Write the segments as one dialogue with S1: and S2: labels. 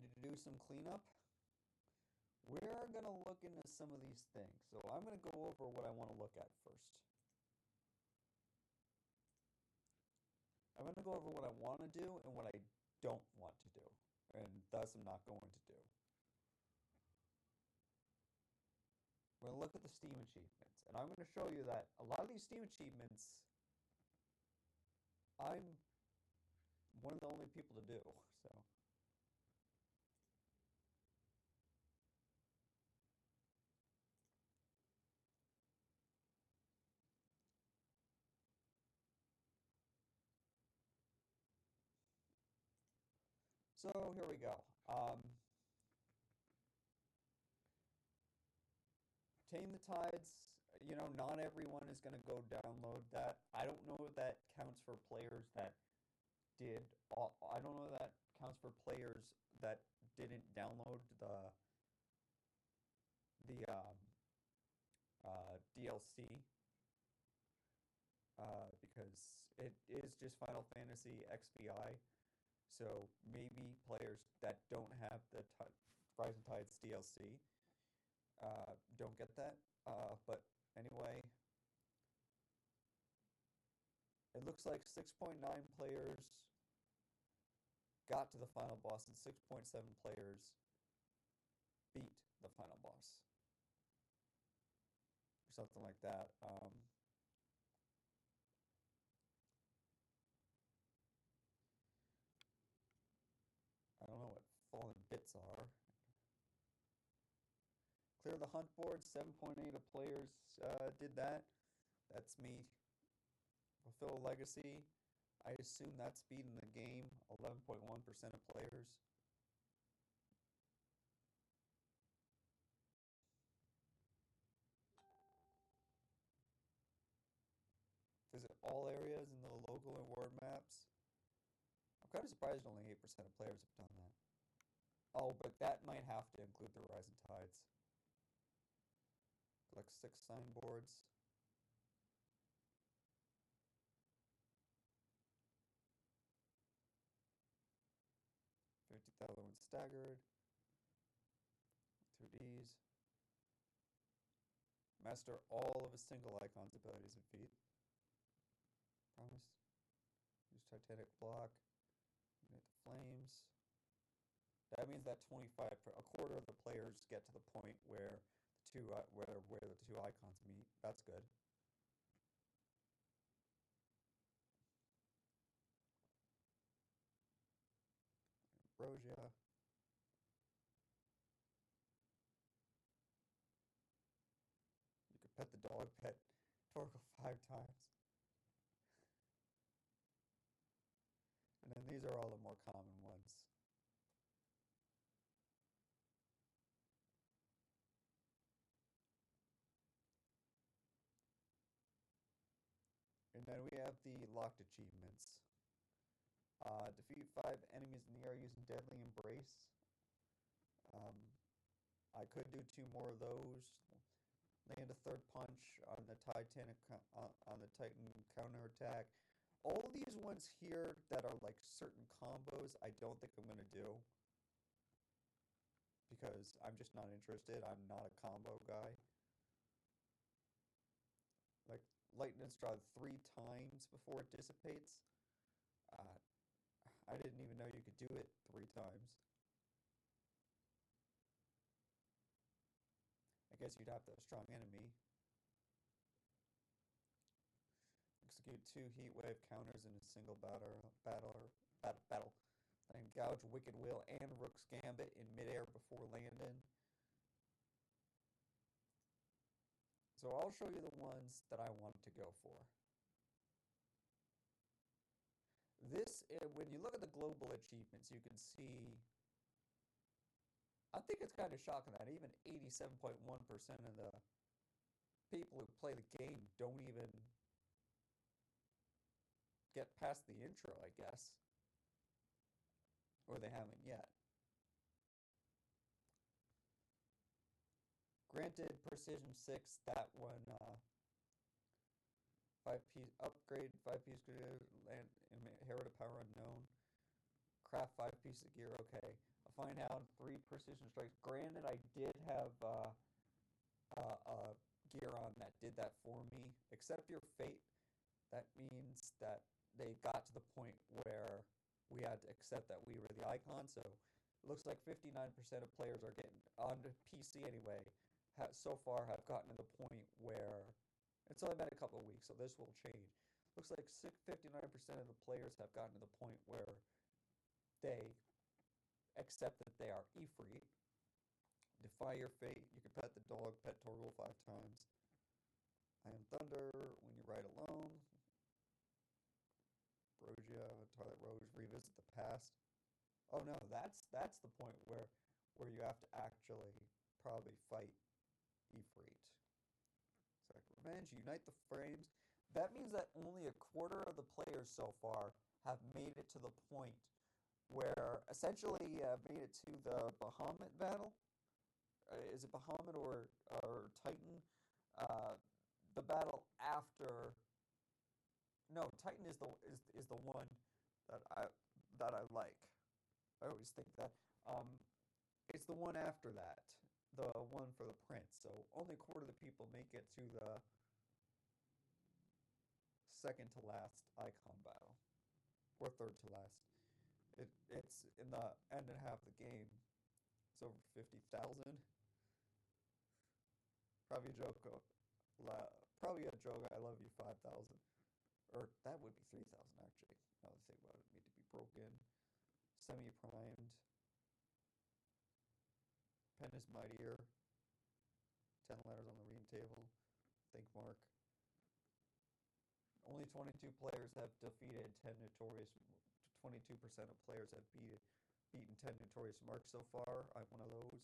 S1: to do some cleanup? We're going to look into some of these things. So I'm going to go over what I want to look at first. I'm going to go over what I want to do and what I don't want to do, and thus I'm not going to do. We're going to look at the Steam achievements, and I'm going to show you that a lot of these Steam achievements, I'm one of the only people to do, so. So here we go. Um, Tame the Tides, you know, not everyone is going to go download that. I don't know if that counts for players that did. I don't know if that counts for players that didn't download the the um, uh, DLC uh, because it is just Final Fantasy XVI. So maybe players that don't have the t- Rising Tides DLC uh, don't get that. Uh, but anyway, it looks like 6.9 players got to the final boss and 6.7 players beat the final boss. Or something like that. Um, I don't know what are. Clear the hunt board, 7.8 of players uh, did that. That's me. Fulfill a legacy. I assume that's beating the game, 11.1% of players. Visit all areas in the local and world maps. I'm kind of surprised only 8% of players have done that. Oh, but that might have to include the Rising Tides. Like six signboards. Fifty thousand staggered. Two Ds. Master all of a single icon's abilities and feat. Promise. Use Titanic block. Ignite the flames. That means that 25, a quarter of the players get to the point where the two uh, where where the two icons meet. That's good. Ambrosia. You could pet the dog pet Torgal five times. And then these are all the more common. And then we have the locked achievements. Uh, defeat five enemies in the air using Deadly Embrace. Um, I could do two more of those. Land a third punch on the Titanic uh, on the Titan counterattack. All these ones here that are like certain combos, I don't think I'm gonna do because I'm just not interested. I'm not a combo guy. Like lightning strike three times before it dissipates. Uh, I didn't even know you could do it three times. I guess you'd have a strong enemy. Execute two heat wave counters in a single battle, battle, battle, battle. Then gouge Wicked Wheel and Rook's Gambit in midair before landing. So I'll show you the ones that I want to go for. This, eh, when you look at the global achievements, you can see, I think it's kind of shocking that even 87.1% of the people who play the game don't even get past the intro, I guess. Or they haven't yet. Granted, Precision 6, that one, uh, 5 piece upgrade, 5 piece gear, land, inherit a power unknown. Craft 5 pieces of gear, okay. A find out three precision strikes. Granted, I did have uh, uh, uh, gear on that did that for me. Accept your fate. That means that they got to the point where we had to accept that we were the icon. So it looks like 59% of players are getting on PC anyway. So far, have gotten to the point where it's only been a couple of weeks, so this will change. Looks like 59% of the players have gotten to the point where they accept that they are Ifrit. Defy your fate. You can pet the dog, pet Torgal five times. I am Thunder when you ride alone. Brogia, Twilight Rose, revisit the past. Oh no, that's that's the point where where you have to actually probably fight Ifrit. Exact Revenge, unite the frames. That means that only a quarter of the players so far have made it to the point where essentially uh, made it to the Bahamut battle. Uh, is it Bahamut or or Titan? Uh, the battle after. No, Titan is the is is the one that I that I like. I always think that. Um, it's the one after that, the one for the prince. So only a quarter of the people make it to the second to last icon battle, or third to last. It it's in the end and half of the game. It's over fifty thousand. Probably a joke. probably a joke. I love you five thousand, or that would be three thousand actually. Now that I think about it, need to be broken, semi primed. Pen is mightier. Ten letters on the reading table. Think mark. Only 22 players have defeated 10 notorious. 22% of players have beaten beaten 10 notorious marks so far. I'm one of those.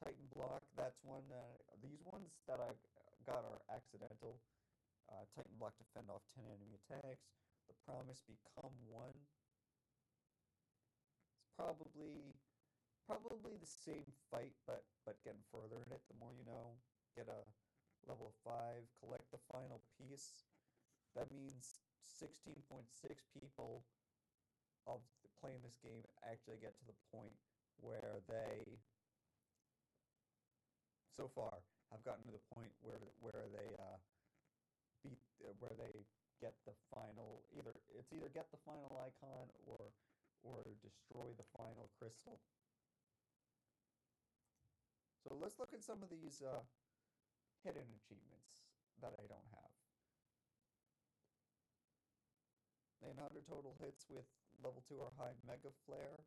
S1: Titan block. That's one. That, these ones that I got are accidental. Uh, Titan block to fend off 10 enemy attacks. The promise become one. It's probably probably the same fight, but but getting further in it. The more you know, get a level five, collect the final piece. That means 16.6 people of playing this game actually get to the point where they, so far, have gotten to the point where where they uh, beat where they get the final either it's either get the final icon or or destroy the final crystal. So let's look at some of these uh, hidden achievements that I don't have. 900 total hits with level 2 or high Mega Flare.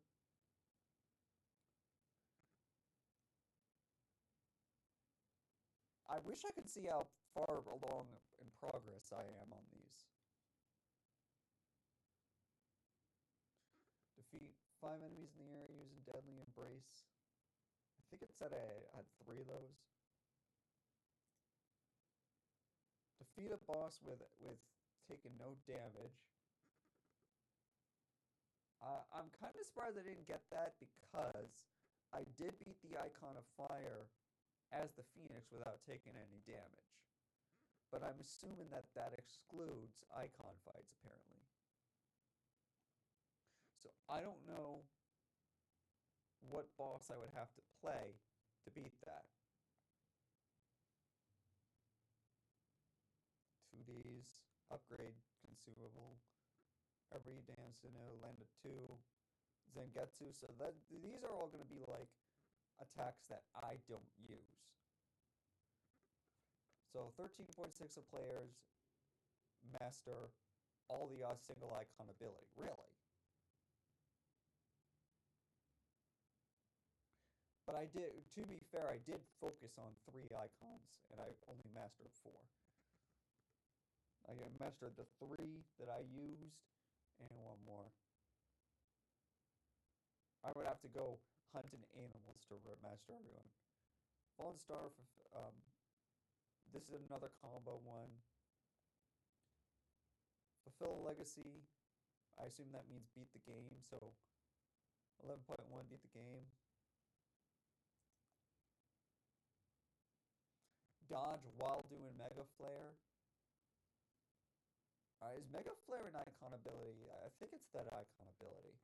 S1: I wish I could see how far along in progress I am on these. Defeat five enemies in the area using Deadly Embrace. I think it said I had three of those. Defeat a boss with with taking no damage. Uh, I'm kind of surprised I didn't get that because I did beat the Icon of Fire as the Phoenix without taking any damage. But I'm assuming that that excludes Icon fights, apparently. So I don't know what boss I would have to play to beat that. Two Ds, upgrade consumable, every dance in a land of two, Zangetsu. So that these are all going to be like attacks that I don't use. So 13.6 of players master all the uh, single icon ability. Really? But I did, to be fair, I did focus on three icons, and I only mastered four. I mastered the three that I used, and one more. I would have to go hunting animals to master everyone. Fallen Star, um, this is another combo one. Fulfill Legacy, I assume that means beat the game, so 11.1 beat the game. Dodge while doing Mega Flare. Alright, is Mega Flare an icon ability? I think it's that icon ability.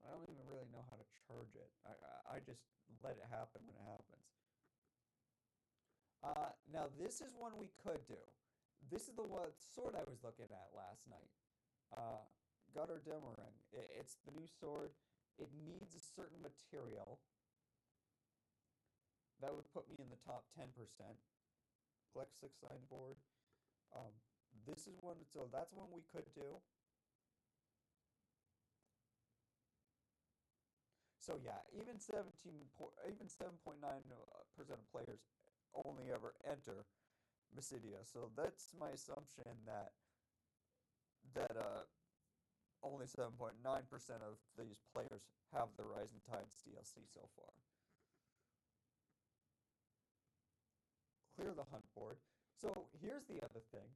S1: I don't even really know how to charge it. I, I just let it happen when it happens. Uh, now, this is one we could do. This is the one sword I was looking at last night. Uh, Gotterdammerung. It, it's the new sword. It needs a certain material. That would put me in the top 10%. Collect six sideboard. Um, this is one, so that's one we could do. So yeah, even 17, even 7.9% uh, of players only ever enter Mysidia. So that's my assumption that that uh, only 7.9% of these players have the Rising Tides DLC so far. Clear the hunt board. So here's the other thing.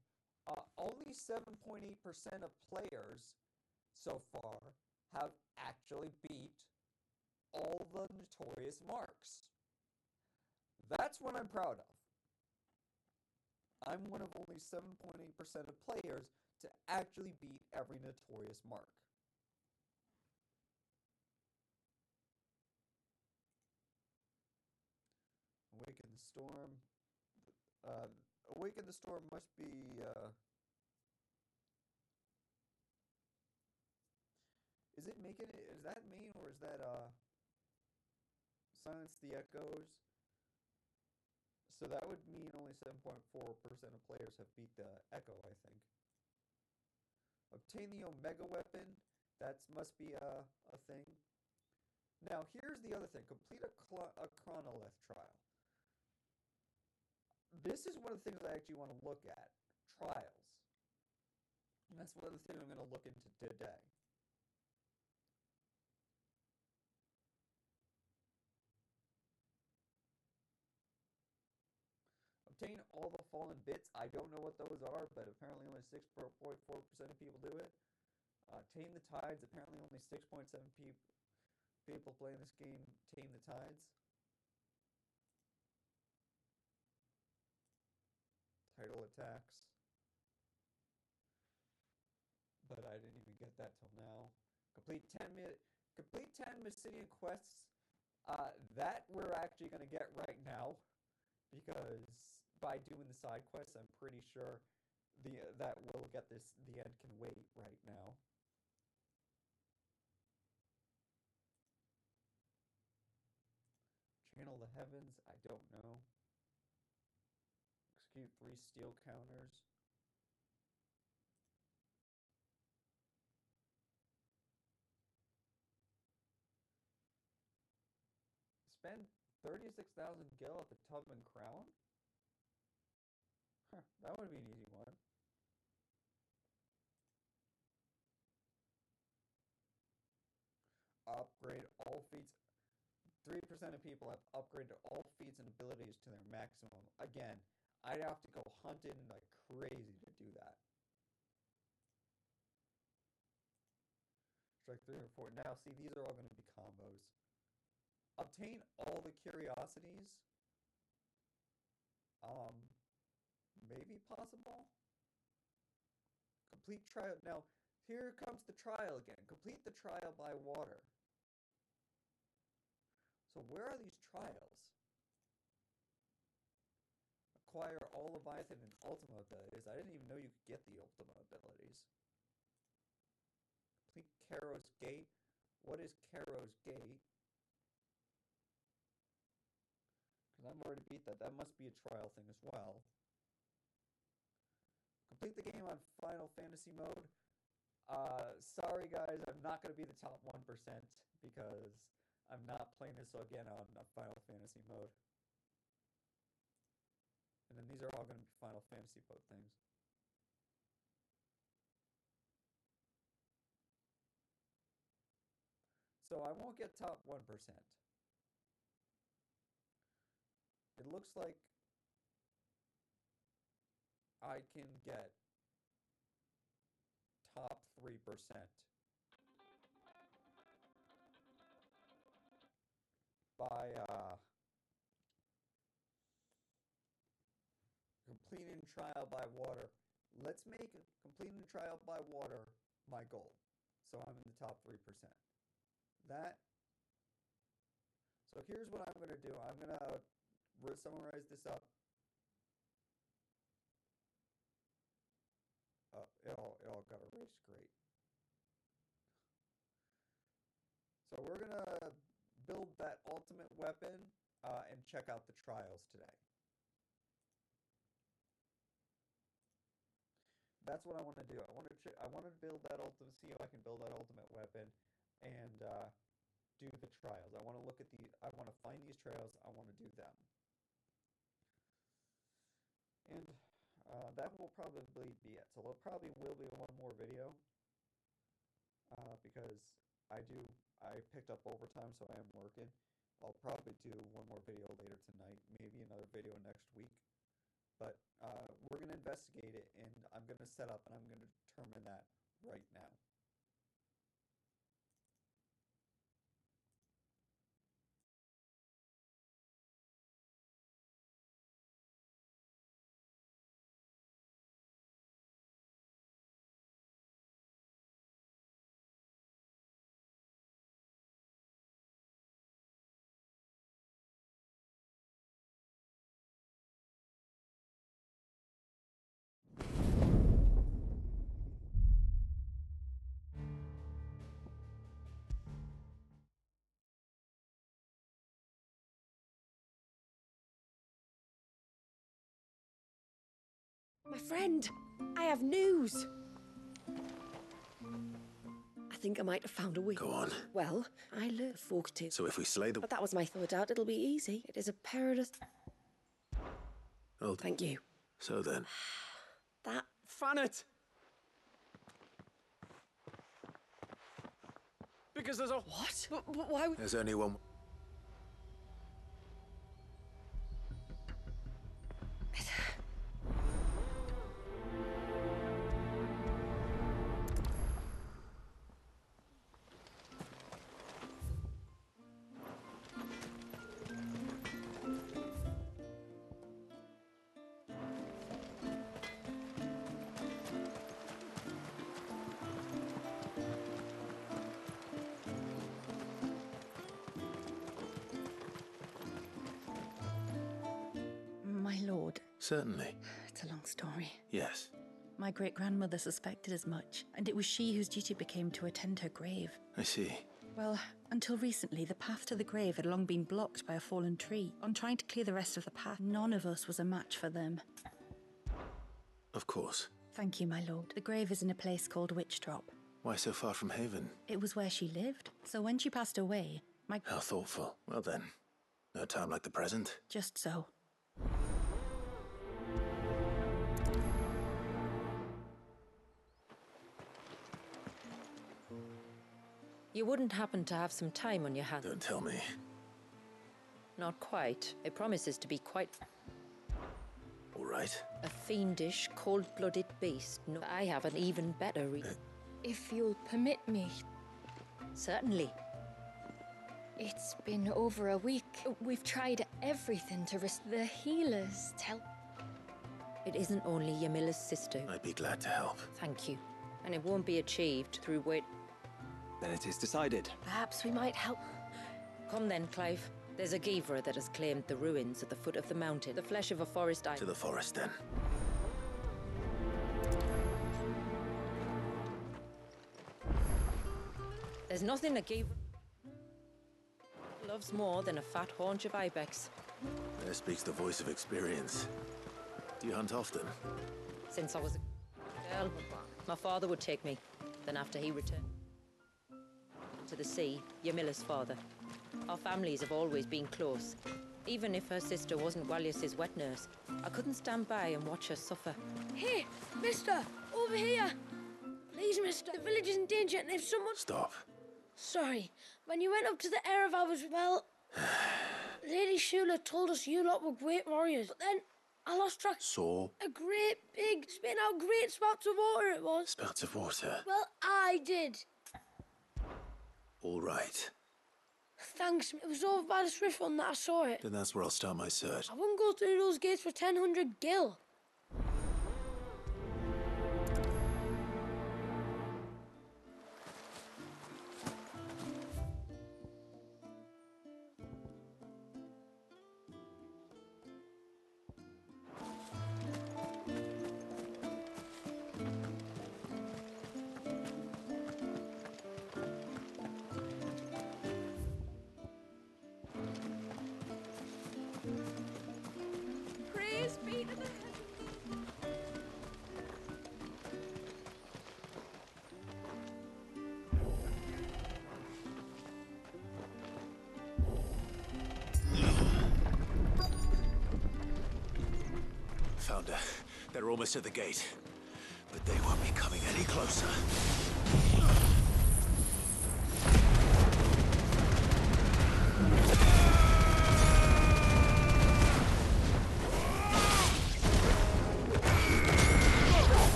S1: Uh, only 7.8% of players so far have actually beat all the notorious marks. That's what I'm proud of. I'm one of only 7.8% of players to actually beat every notorious mark. Awaken the Storm. Uh, Awaken the Storm must be. Uh, is it making it? Is that main or is that uh, Silence the Echoes? So that would mean only 7.4% of players have beat the Echo, I think. Obtain the Omega Weapon. That must be a, a thing. Now, here's the other thing. Complete a, a chronolith trial. This is one of the things I actually want to look at. Trials. And that's one of the things I'm going to look into today. Obtain all the fallen bits. I don't know what those are, but apparently only 6.4% of people do it. Uh, tame the Tides. Apparently only 6.7 people people playing this game tame the Tides. Title attacks. But I didn't even get that till now. Complete 10 minute complete 10 Mysidian quests. Uh, that we're actually going to get right now because by doing the side quests, I'm pretty sure the that will get this. The end can wait right now. Channel the heavens. I don't know. Execute three steel counters. Spend 36,000 gil at the Tubman Crown? That would be an easy one. Upgrade all feats. 3% of people have upgraded all feats and abilities to their maximum. Again, I'd have to go hunting like crazy to do that. Strike 3 or 4. Now, see, these are all going to be combos. Obtain all the curiosities. Um, maybe possible. Complete trial. Now, here comes the trial again. Complete the trial by water. So where are these trials? Acquire all Leviathan and Ultima abilities. I didn't even know you could get the Ultima abilities. Complete Kairos Gate. What is Kairos Gate? Because I've already beat that. That must be a trial thing as well. Complete the game on Final Fantasy mode. Uh, sorry guys, I'm not going to be the top 1% because I'm not playing this again on Final Fantasy mode. And then these are all going to be Final Fantasy mode things. So I won't get top 1%. It looks like I can get top 3%. By uh, completing trial by water. Let's make completing trial by water my goal. So I'm in the top 3%. That So here's what I'm going to do. I'm going to summarize this up. Uh, it all it all got erased. Great. So we're gonna build that ultimate weapon uh, and check out the trials today. That's what I want to do. I want to I want to build that ultimate. See if I can build that ultimate weapon and uh, do the trials. I want to look at the. I want to find these trails. I want to do them. And uh, that will probably be it. So there probably will be one more video uh, because I do I picked up overtime, so I am working. I'll probably do one more video later tonight, maybe another video next week. But uh, we're going to investigate it, and I'm going to set up and I'm going to determine that right now.
S2: My friend, I have news. I think I might have found a way.
S3: Go on.
S2: Well, I learned folk tale.
S3: So if we slay the...
S2: But that was my thought out. It'll be easy. It is a perilous.
S3: Oh,
S2: Thank you.
S3: So then...
S2: That.
S4: Fanet! Because there's a...
S2: What? But, but why? would-
S3: There's only one... Certainly.
S5: it's a long story.
S3: Yes.
S5: My great grandmother suspected as much, and it was she whose duty became to attend her grave.
S3: I see.
S5: Well, until recently, the path to the grave had long been blocked by a fallen tree. On trying to clear the rest of the path, none of us was a match for them.
S3: Of course.
S5: Thank you, my lord. The grave is in a place called Witchdrop.
S3: Why so far from Haven?
S5: It was where she lived. So when she passed away, my.
S3: How thoughtful. Well then, no time like the present.
S5: Just so.
S6: You wouldn't happen to have some time on your hands?
S3: Don't tell me.
S6: Not quite. It promises to be quite
S3: All right.
S6: a fiendish, cold-blooded beast. No, I have an even better reason. Uh.
S7: If you'll permit me,
S6: Certainly.
S7: it's been over a week. We've tried everything to risk the healers tell.
S6: It isn't only Yamila's sister.
S3: I'd be glad to help.
S6: Thank you. And it won't be achieved through wait.
S4: Then it is decided.
S7: Perhaps we might help.
S6: Come then, Clive. There's a Givra that has claimed the ruins at the foot of the mountain. The flesh of a forest I.
S3: To the forest then.
S6: There's nothing a Givra loves more than a fat haunch of ibex.
S3: There speaks the voice of experience. Do you hunt often?
S6: Since I was a girl, my father would take me. Then after he returned to the sea, Yamila's father. Our families have always been close. Even if her sister wasn't Walius's wet nurse, I couldn't stand by and watch her suffer.
S8: Hey, mister, over here. Please, mister, the village is in danger and if someone...
S3: Stop.
S8: Sorry, when you went up to the Erev, I was, well... Lady Shula told us you lot were great warriors, but then I lost track.
S3: So?
S8: A great big, spitting out great spouts of water it was.
S3: spouts of water.
S8: Well, I did.
S3: All right.
S8: Thanks, it was over by the Swift one that I saw it.
S3: Then that's where I'll start my search.
S8: I wouldn't go through those gates for 1000 gil.
S9: They're at the gate. But they won't be coming any closer.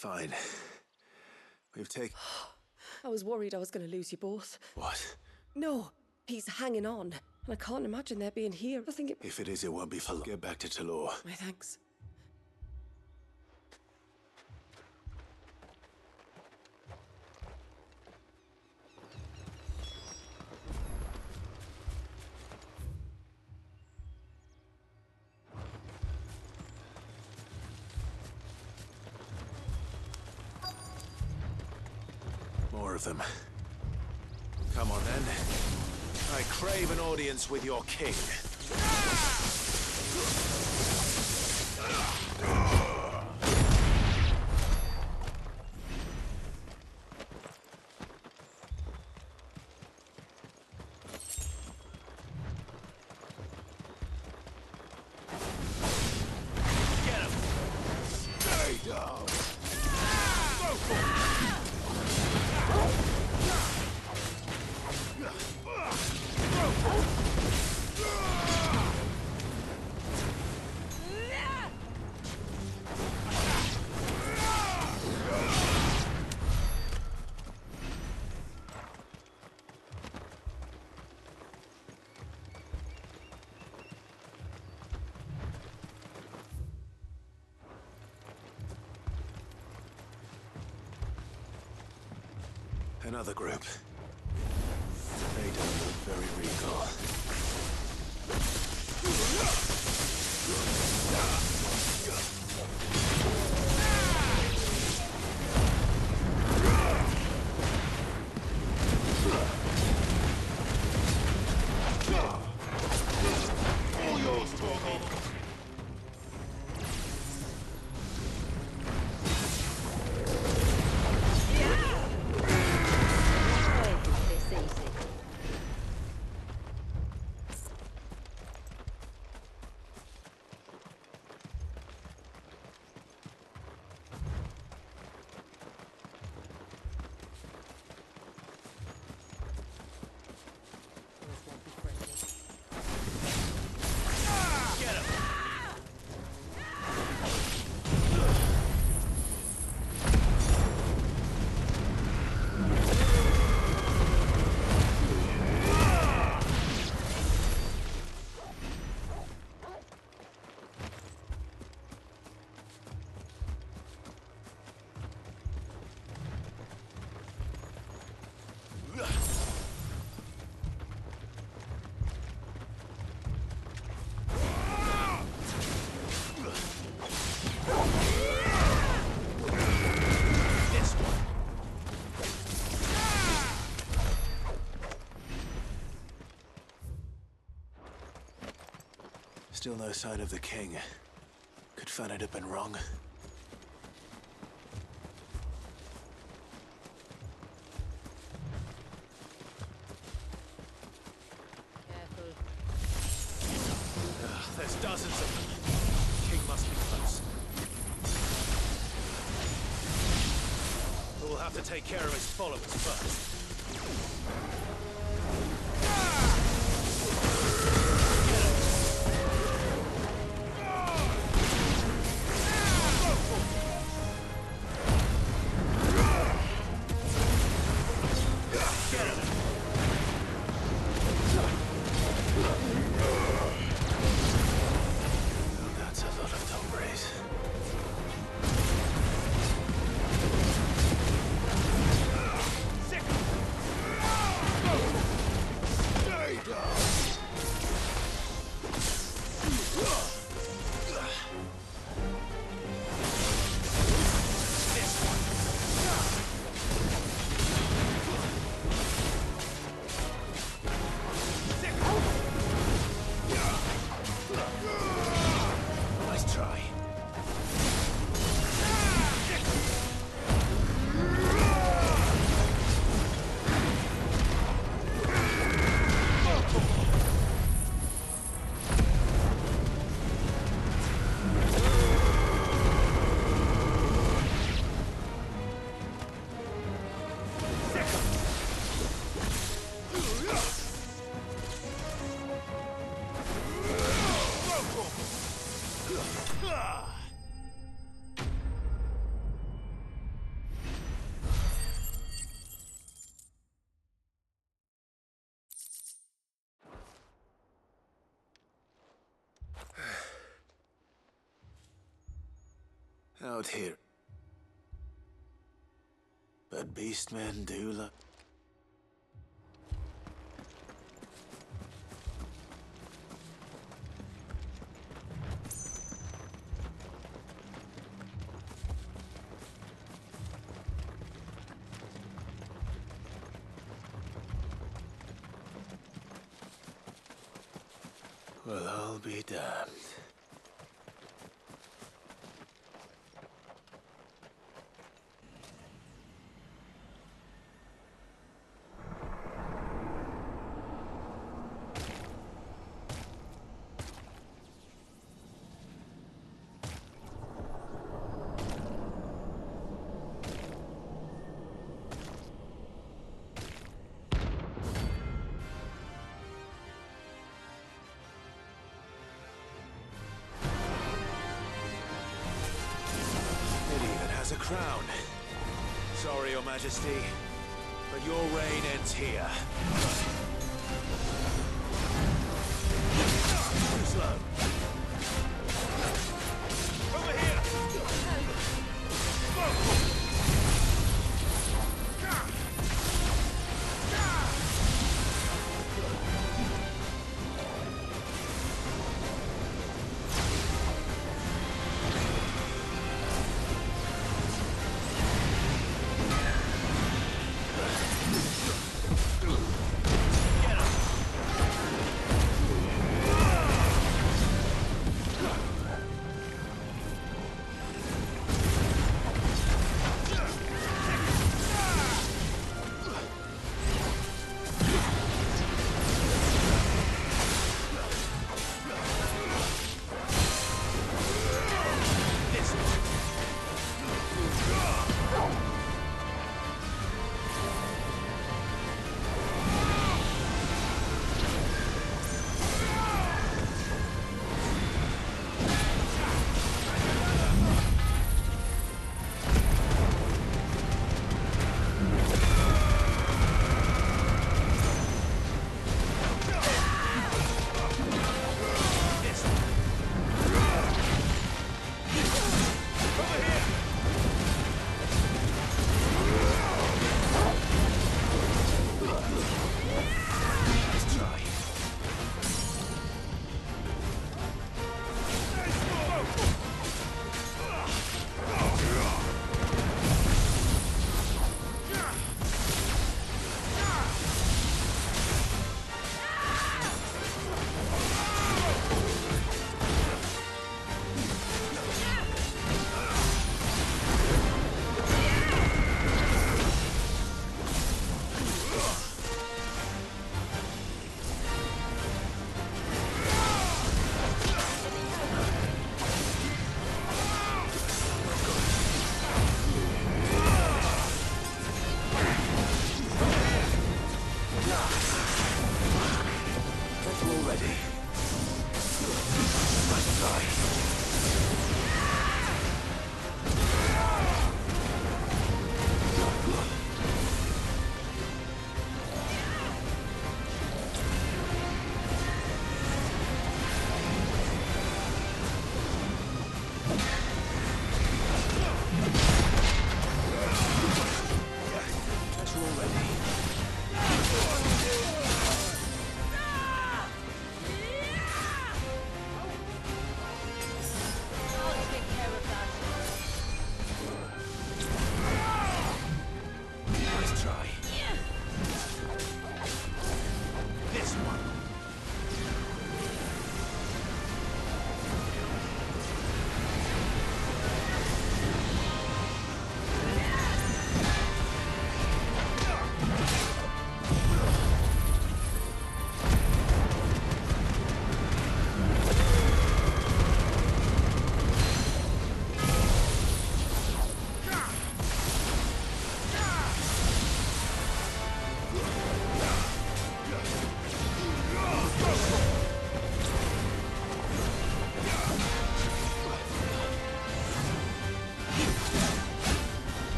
S9: Fine. We've taken.
S2: I was worried I was going to lose you both.
S9: What?
S2: No, he's hanging on. And I can't imagine there being here. I think it.
S9: If it is, it won't be for long. Get back to Talor.
S2: My thanks.
S9: Of them. Come on then. I crave an audience with your king. Get him! Stay down! Another group. Still no sign of the king. Could Fanad have been wrong? Ugh, there's dozens of them. King must be close. We'll have to take care of his followers first. out here. But beastmen do look... Majesty, but your reign ends here.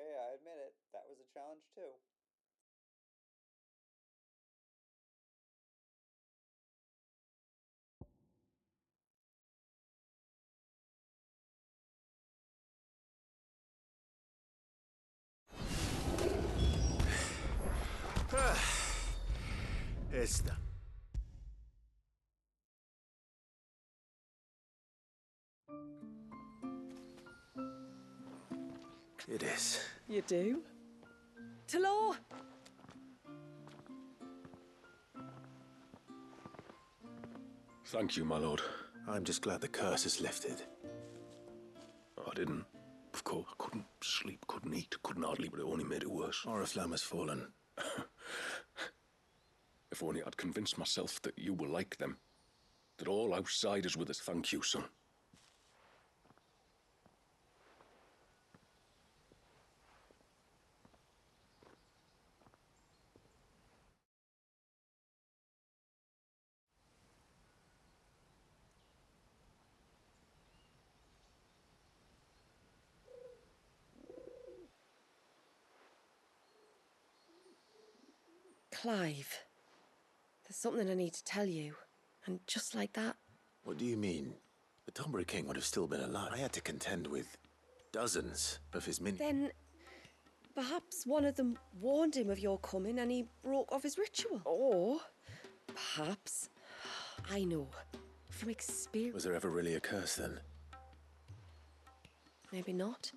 S1: Okay, I admit it. That was a challenge too.
S9: Esta. It is.
S2: You do? Talor!
S10: Thank you, my lord.
S9: I'm just glad the curse is lifted.
S10: I didn't. Of course, I couldn't sleep, couldn't eat, couldn't hardly, but it only made it worse.
S9: Oriflamme has fallen.
S10: If only I'd convinced myself that you were like them. That all outsiders were this. Thank you, son.
S2: Clive. There's something I need to tell you. And just like that,
S9: What do you mean? The Tonberry King would have still been alive. I had to contend with dozens of his minions.
S2: then perhaps one of them warned him of your coming and he broke off his ritual. Or perhaps, I know, from experience.
S9: Was there ever really a curse then?
S2: Maybe not.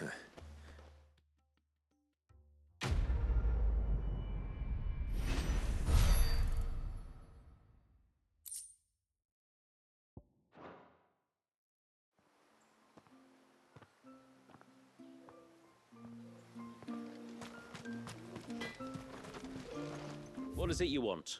S11: It you want?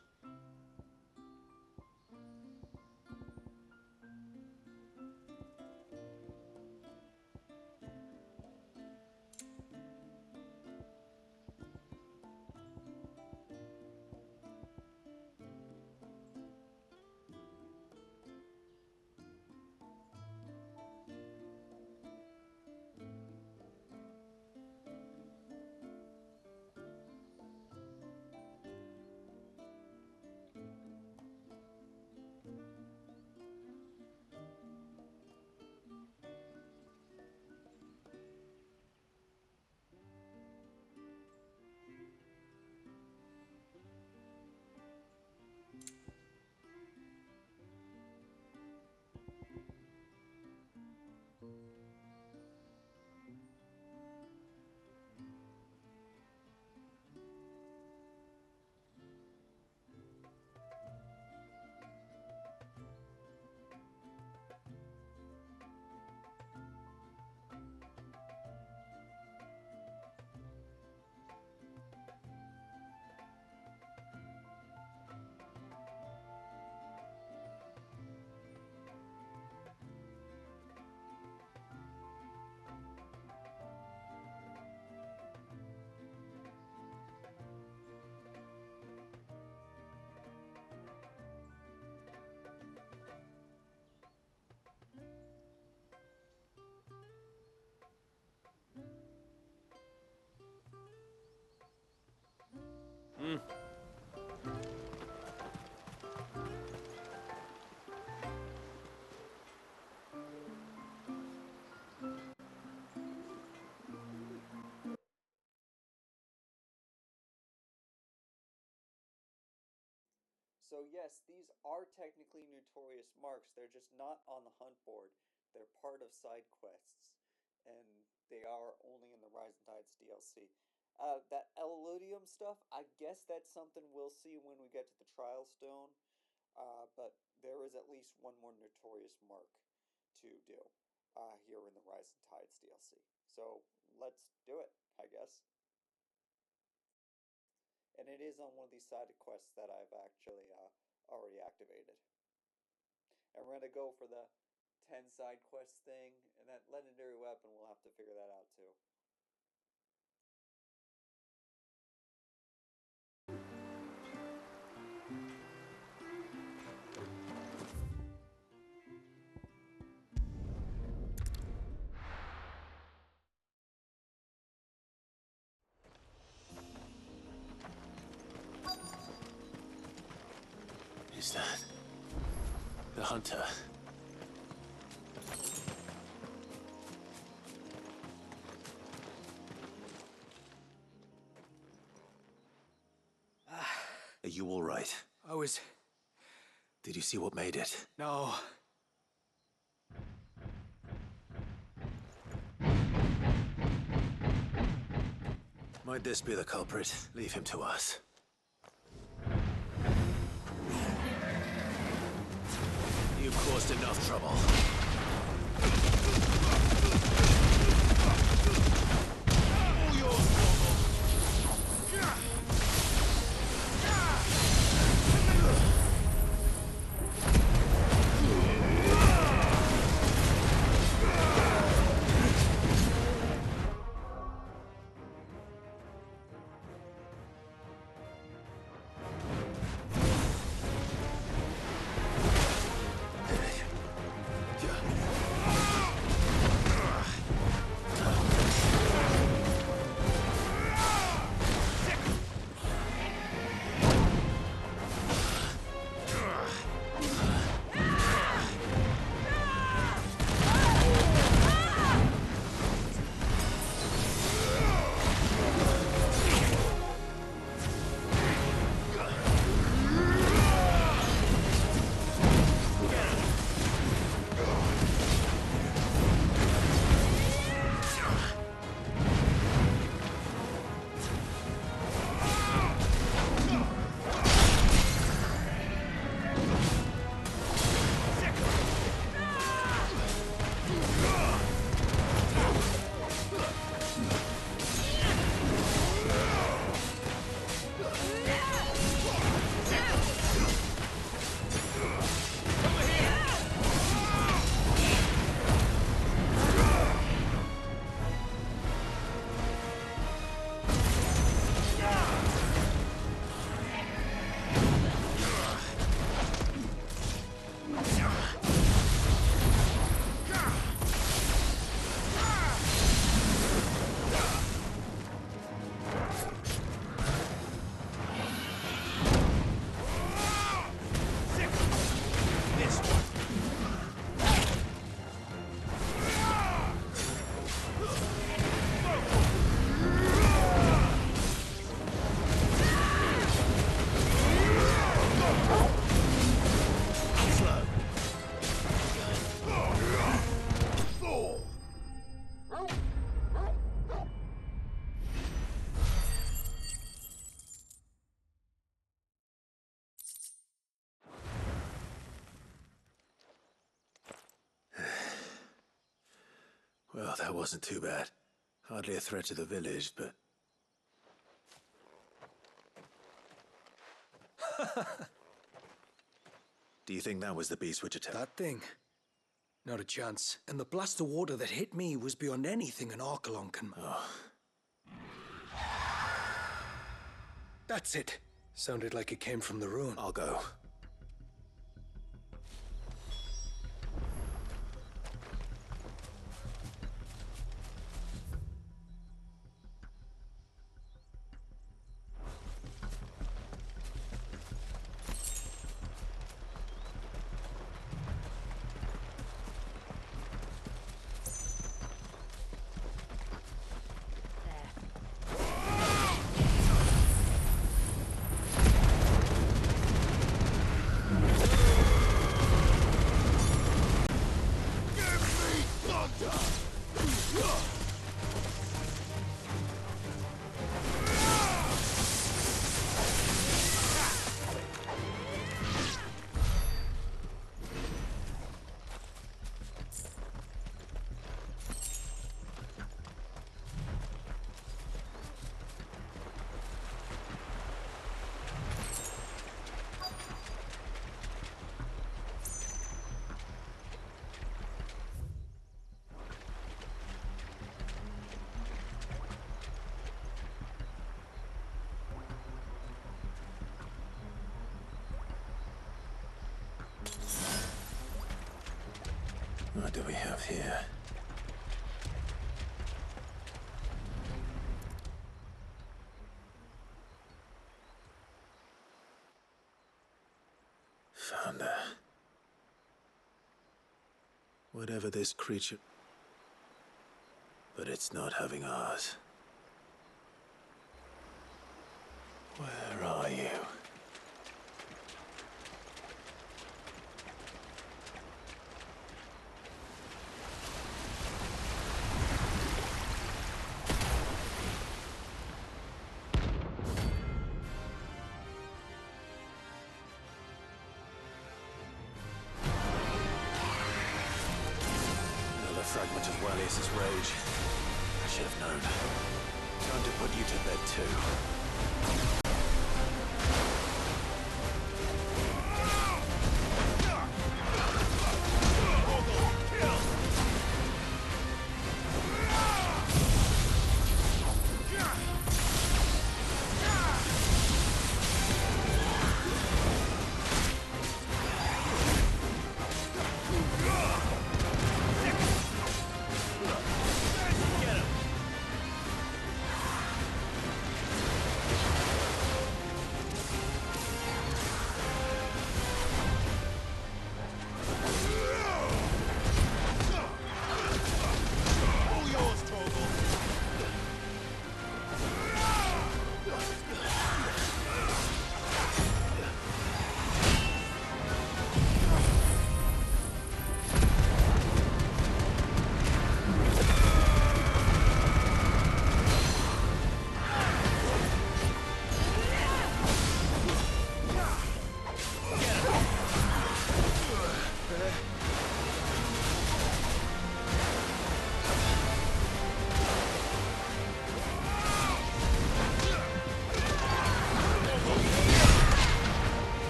S1: So yes, these are technically notorious marks. They're just not on the hunt board. They're part of side quests, and they are only in the Rising Tides DLC. Uh, that Elodium stuff, I guess that's something we'll see when we get to the Trial Stone. Uh, but there is at least one more notorious mark to do uh, here in the Rising Tides DLC. So let's do it, I guess. And it is on one of these side quests that I've actually uh, already activated. And we're going to go for the 10 side quest thing, and that legendary weapon, we'll have to figure that out too.
S9: Hunter? Are you all right?
S3: I was.
S9: Did you see what made it?
S3: No.
S9: Might this be the culprit? Leave him to us. You've caused enough trouble. That wasn't too bad. Hardly a threat to the village, but. Do you think that was the beast which attacked?
S3: That thing? Not a chance. And the blast of water that hit me was beyond anything an Archelon can.
S9: Oh.
S3: That's it. Sounded like it came from the ruin.
S9: I'll go. Found her. Whatever this creature. But it's not having ours. Where are you? Of rage. I should have known. Time to put you to bed too.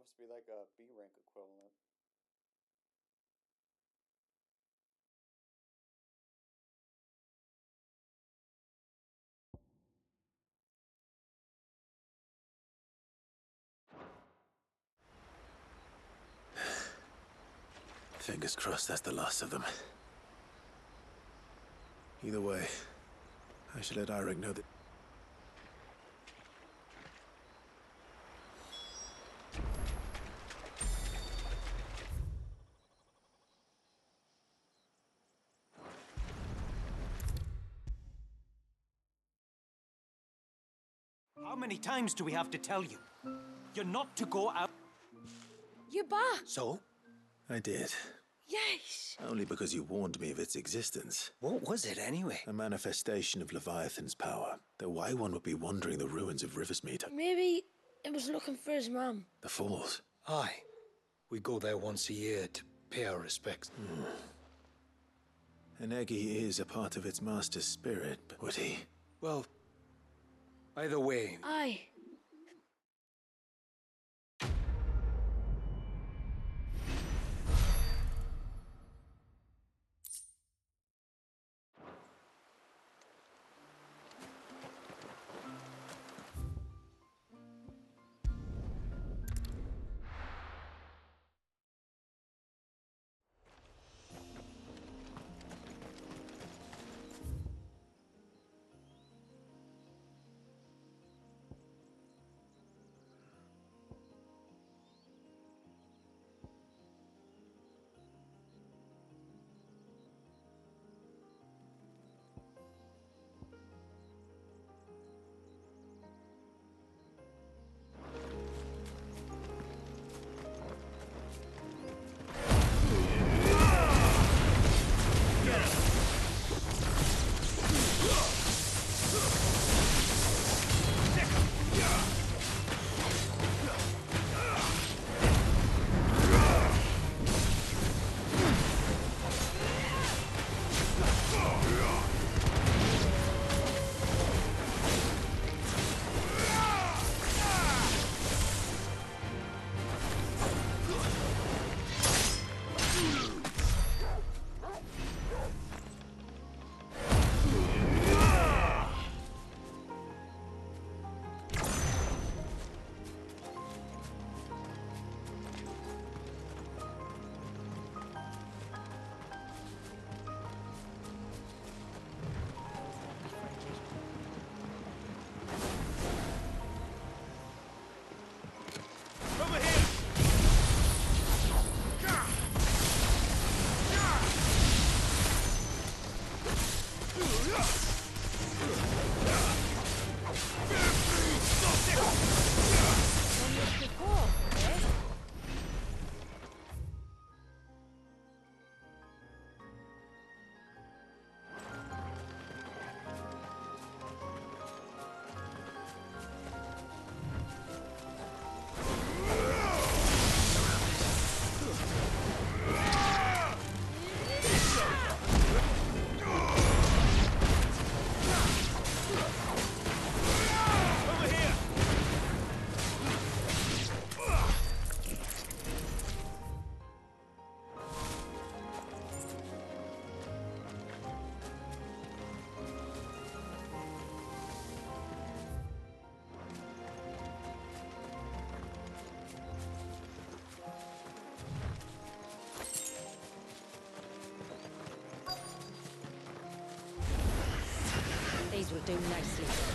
S1: Must be like a B rank equivalent.
S9: Fingers crossed that's the last of them. Either way, I should let Irek know that.
S12: Many times do we have to tell you? You're not to go out.
S8: You're back.
S9: So? I did.
S8: Yes.
S9: Only because you warned me of its existence.
S12: What was it anyway?
S9: A manifestation of Leviathan's power. Though why one would be wandering the ruins of Riversmeet.
S8: Maybe it was looking for his mum.
S9: The Falls.
S13: Aye. We go there once a year to pay our respects. Hmm.
S9: And Eggy is a part of its master's spirit, but would he?
S13: Well, either way,
S8: Aye.
S6: Do nicely.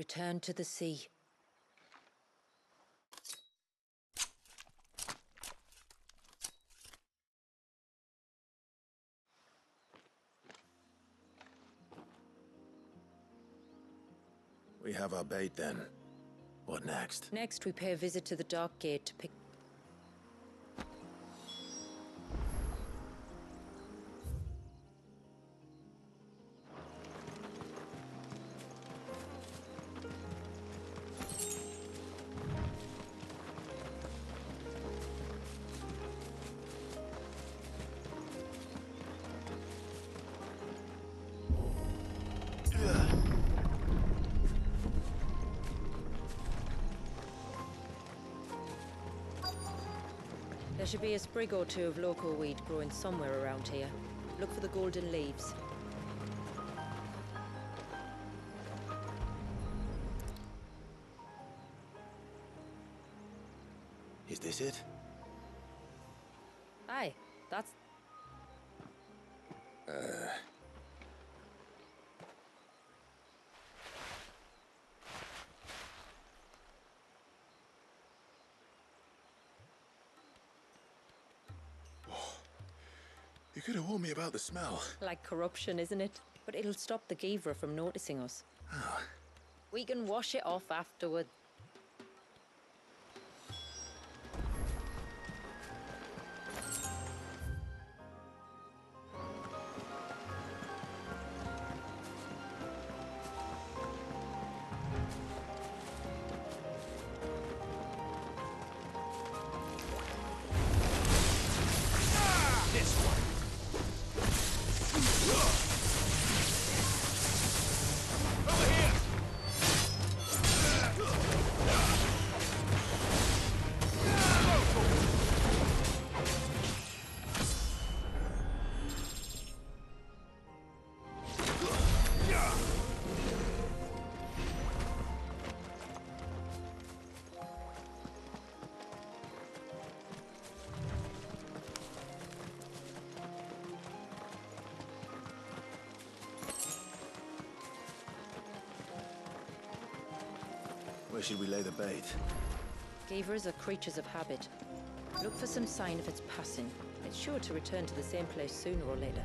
S6: Return to the sea.
S9: We have our bait then. What next?
S6: Next, we pay a visit to the Dark Gate to pick. Should be a sprig or two of local weed growing somewhere around here. Look for the golden leaves.
S9: Could have warned me about the smell.
S6: Like corruption, isn't it? But it'll stop the Givra from noticing us. Oh. We can wash it off afterward.
S9: Should we lay the bait?
S6: Gavers are creatures of habit. Look for some sign of its passing. It's sure to return to the same place sooner or later.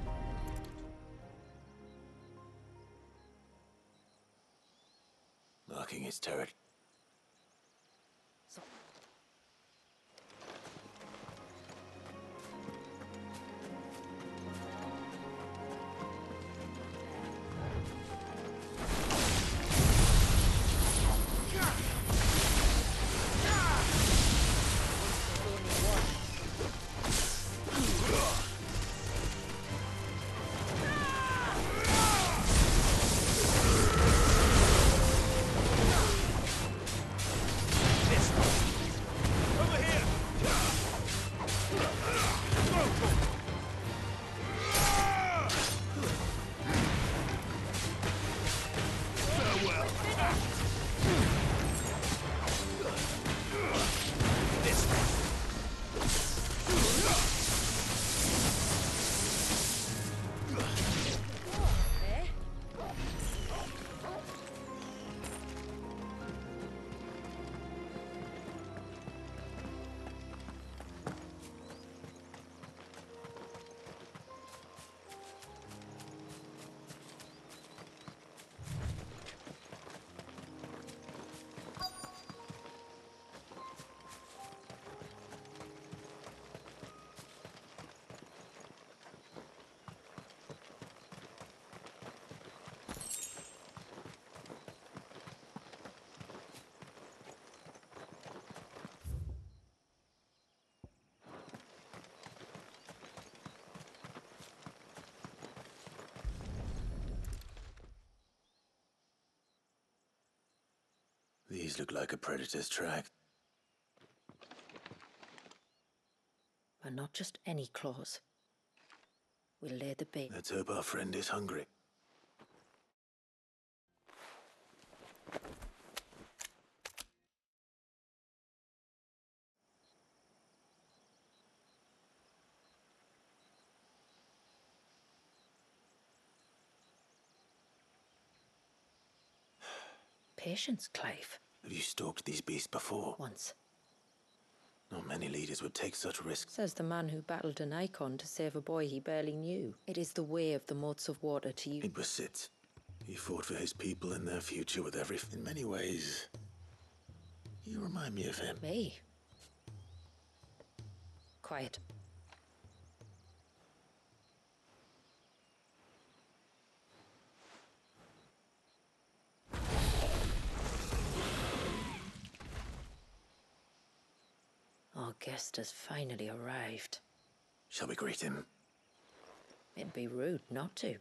S9: These look like a predator's track.
S6: And not just any claws. We'll lay the bait.
S9: Let's hope our friend is hungry.
S6: Patience, Clive.
S9: Have you stalked these beasts before?
S6: Once.
S9: Not many leaders would take such risks.
S6: Says the man who battled an icon to save a boy he barely knew. It is the way of the moats of water to use.
S9: It was Cid's. He fought for his people and their future with every. In many ways, you remind me of him.
S6: Me? Quiet. Our guest has finally arrived.
S9: Shall we greet him?
S6: It'd be rude not to.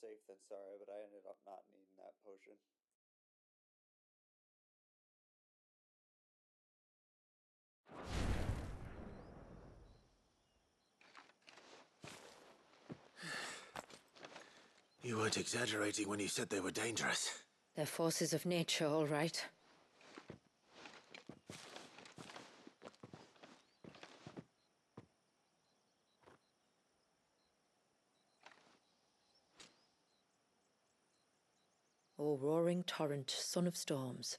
S1: Safe than sorry, but I ended up not needing that potion.
S9: You weren't exaggerating when you said they were dangerous.
S6: They're forces of nature, all right. Roaring torrent, son of storms.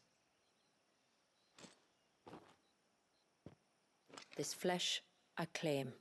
S6: This flesh I claim.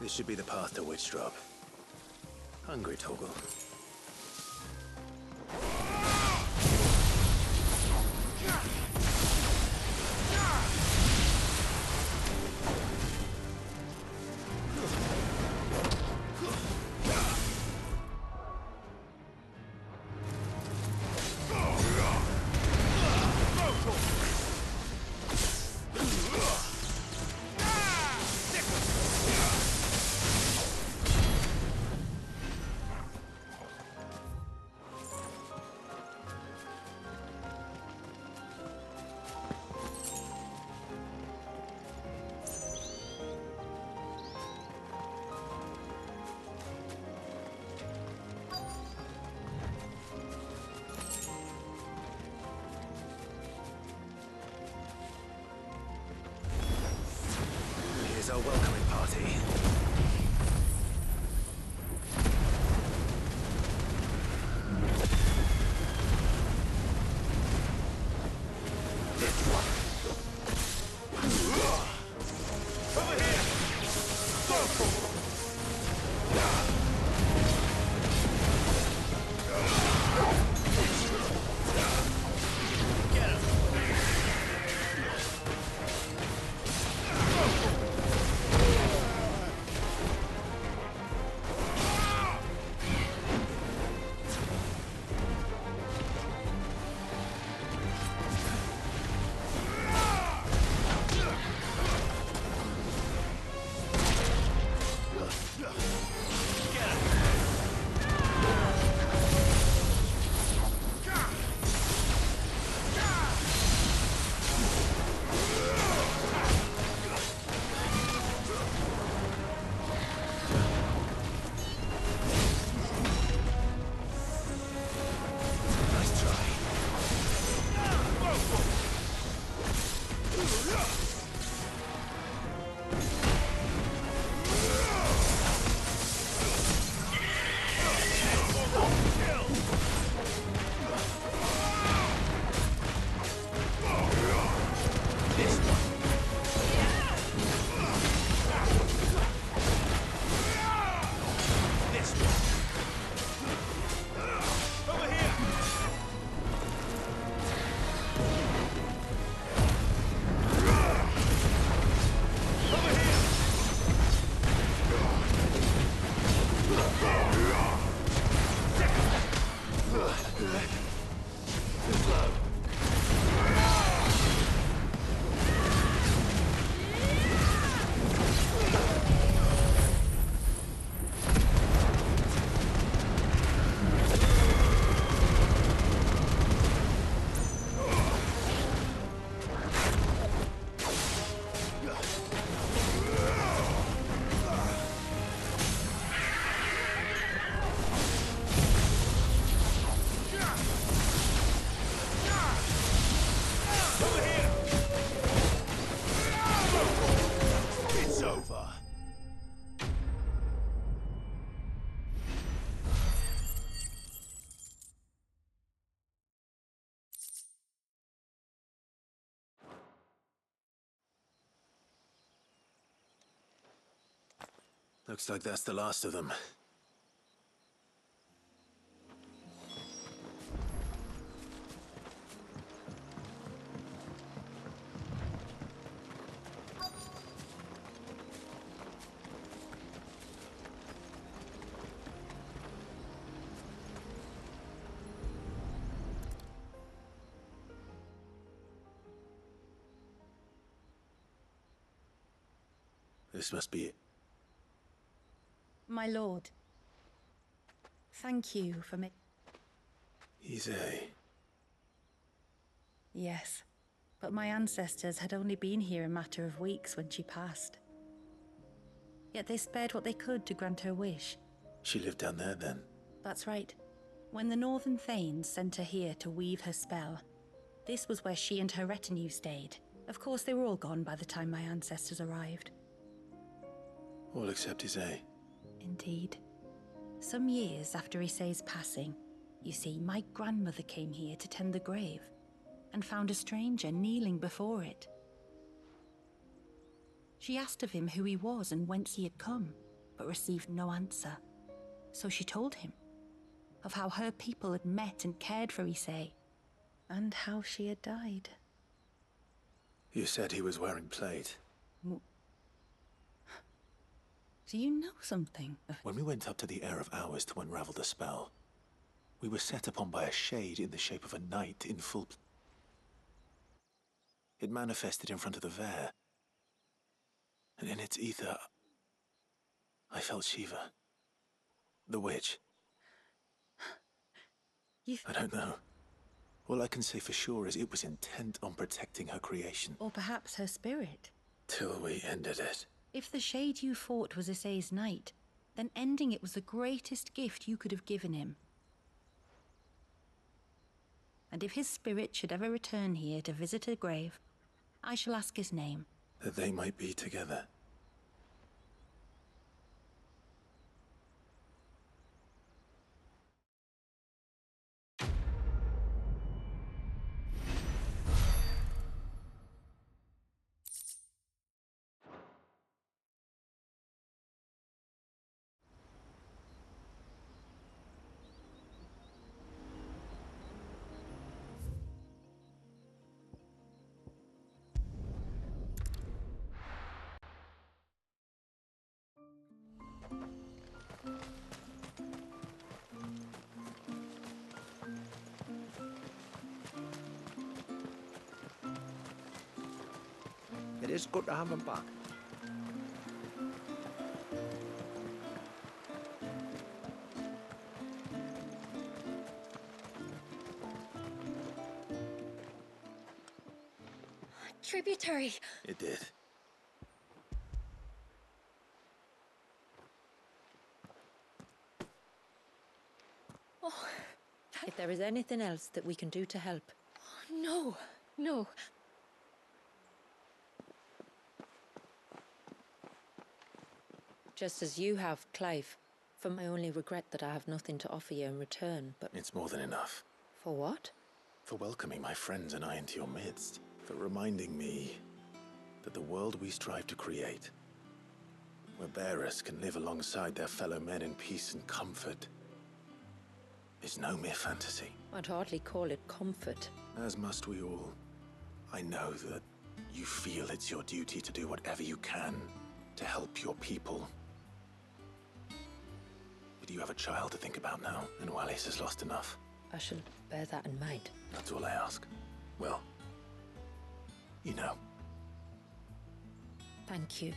S9: This should be the path to Witch Drop. Hungry, Toggle. Looks like that's the last of them. This must be it.
S5: My lord, thank you for me.
S9: A.
S5: Yes, but my ancestors had only been here a matter of weeks when she passed. Yet they spared what they could to grant her wish.
S9: She lived down there then.
S5: That's right. When the Northern Thanes sent her here to weave her spell, this was where she and her retinue stayed. Of course, they were all gone by the time my ancestors arrived.
S9: All except Isay.
S5: Indeed. Some years after Issei's passing, you see, my grandmother came here to tend the grave and found a stranger kneeling before it. She asked of him who he was and whence he had come, but received no answer. So she told him of how her people had met and cared for Issei, and how she had died.
S9: You said he was wearing plate.
S5: Do you know something?
S9: When we went up to the Air of Hours to unravel the spell, we were set upon by a shade in the shape of a knight in full. It manifested in front of the Fair, and in its ether, I felt Shiva. The witch.
S5: You.
S9: I don't know. All I can say for sure is it was intent on protecting her creation.
S5: Or perhaps her spirit.
S9: Till we ended it.
S5: If the shade you fought was Issei's knight, then ending it was the greatest gift you could have given him. And if his spirit should ever return here to visit her grave, I shall ask his name.
S9: That they might be together.
S14: It is good to have him back.
S7: Tributary.
S9: It did.
S7: Oh,
S6: If there is anything else that we can do to help, oh,
S7: no, no.
S6: Just as you have, Clive, for my only regret that I have nothing to offer you in return, but
S9: It's more than enough.
S6: for what?
S9: For welcoming my friends and I into your midst. For reminding me that the world we strive to create, where bearers can live alongside their fellow men in peace and comfort, is no mere fantasy.
S6: I'd hardly call it comfort.
S9: As must we all. I know that you feel it's your duty to do whatever you can to help your people. But you have a child to think about now, and Wallis has lost enough.
S6: I shall bear that in mind.
S9: That's all I ask. Well, you know.
S6: Thank you.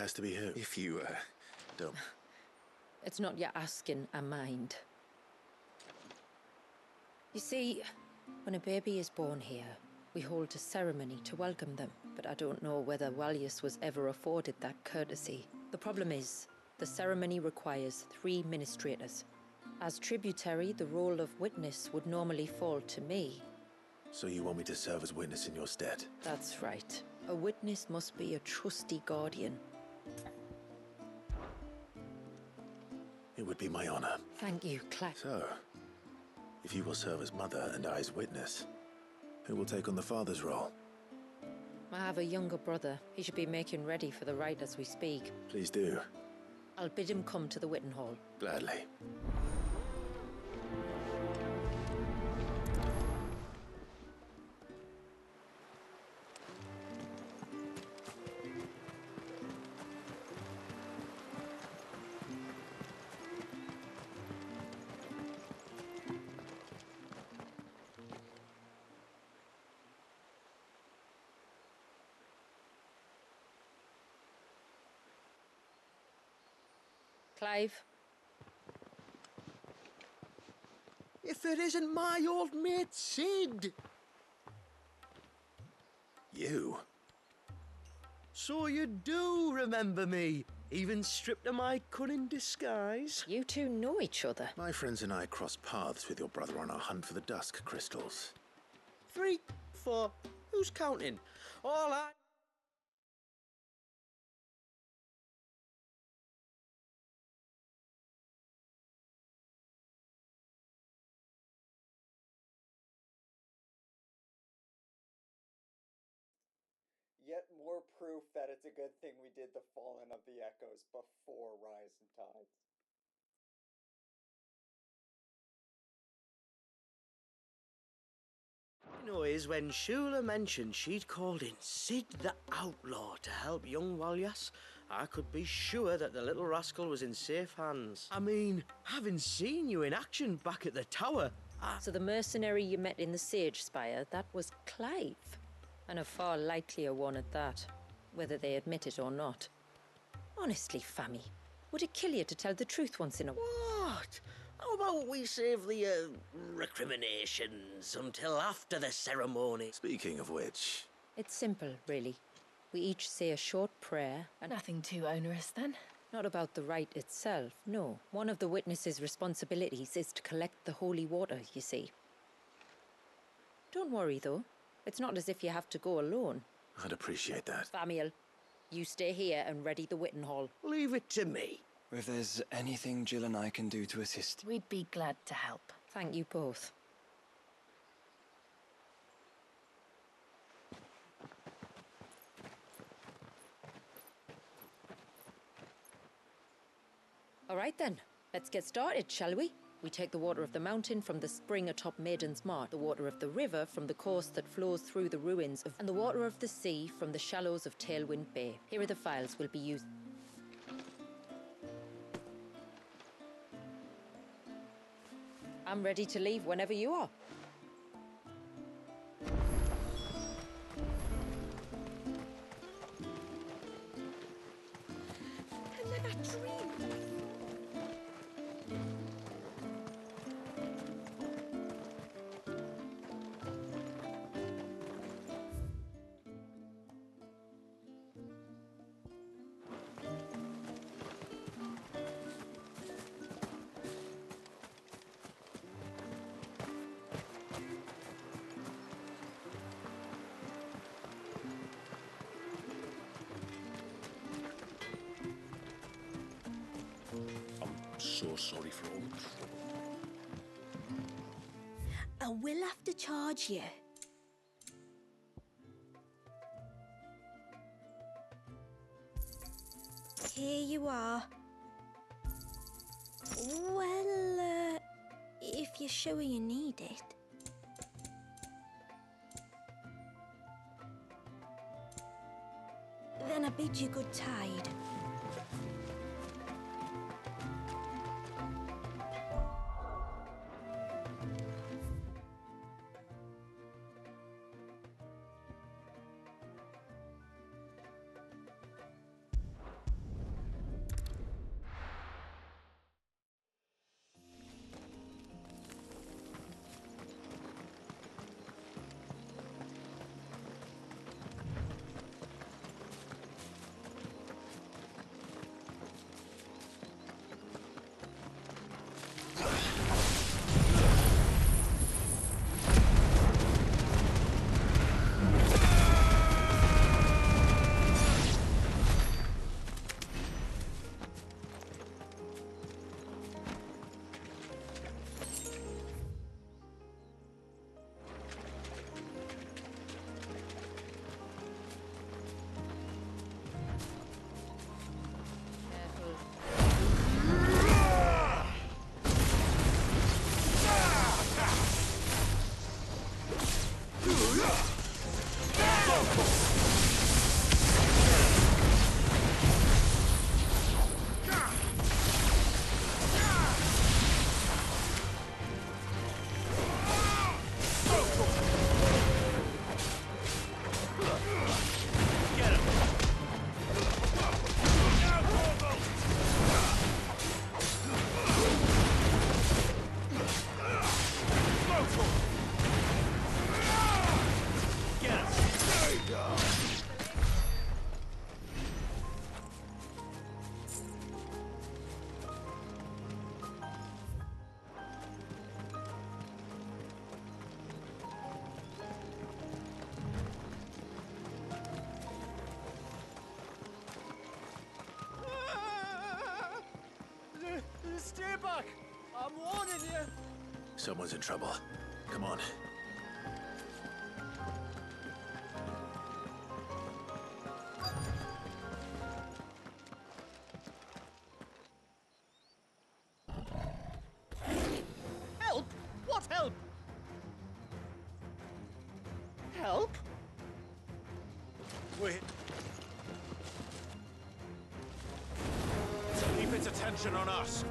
S9: Has to be who? If you, uh, don't.
S6: It's not your asking I mind. You see, when a baby is born here, We hold a ceremony to welcome them, but I don't know whether Walius was ever afforded that courtesy. The problem is, the ceremony requires three ministrators. As tributary, the role of witness would normally fall to me.
S9: So you want me to serve as witness in your stead?
S6: That's right. A witness must be a trusty guardian.
S9: Be my honor.
S6: Thank you, Clack.
S9: So, if you will serve as mother and I as witness, who will take on the father's role?
S6: I have a younger brother. He should be making ready for the rite as we speak.
S9: Please do.
S6: I'll bid him come to the Witten Hall.
S9: Gladly.
S6: Clive,
S14: If it isn't my old mate Cid!
S9: You?
S14: So you do remember me, even stripped of my cunning disguise?
S6: you two know each other.
S9: My friends and I crossed paths with your brother on our hunt for the dusk crystals.
S14: Three, four, who's counting? All I.
S1: Yet more proof that it's a good thing we did the Fallen of the Echoes before Rising Tides.
S14: You know, is when Shula mentioned she'd called in Cid the Outlaw to help young Walyas, I could be sure that the little rascal was in safe hands. I mean, having seen you in action back at the tower,
S6: So the mercenary you met in the Sagespire, that was Clive. And a far likelier one at that, whether they admit it or not. Honestly, Fammy, would it kill you to tell the truth once in a while?
S14: What? How about we save the uh, recriminations until after the ceremony?
S9: Speaking of which,
S6: It's simple, really. We each say a short prayer and
S2: Nothing too onerous then.
S6: not about the rite itself, no. One of the witnesses' responsibilities is to collect the holy water, you see. Don't worry, though. It's not as if you have to go alone.
S9: I'd appreciate that.
S6: Famiel, you stay here and ready the Witten Hall.
S14: Leave it to me.
S4: If there's anything Jill and I can do to assist.
S2: We'd be glad to help.
S6: Thank you both. All right then, let's get started, shall we? We take the water of the mountain from the spring atop Maiden's March, the water of the river from the course that flows through the ruins of, and the water of the sea from the shallows of Tailwind Bay. Here are the files we'll be using. I'm ready to leave whenever you are.
S2: I
S15: will have to charge you. Here you are. Well, uh, if you're sure you need it. Then I bid you good tide.
S16: Someone's in trouble. Come on.
S17: Help? What help? Help?
S9: Wait. Keep its attention on us.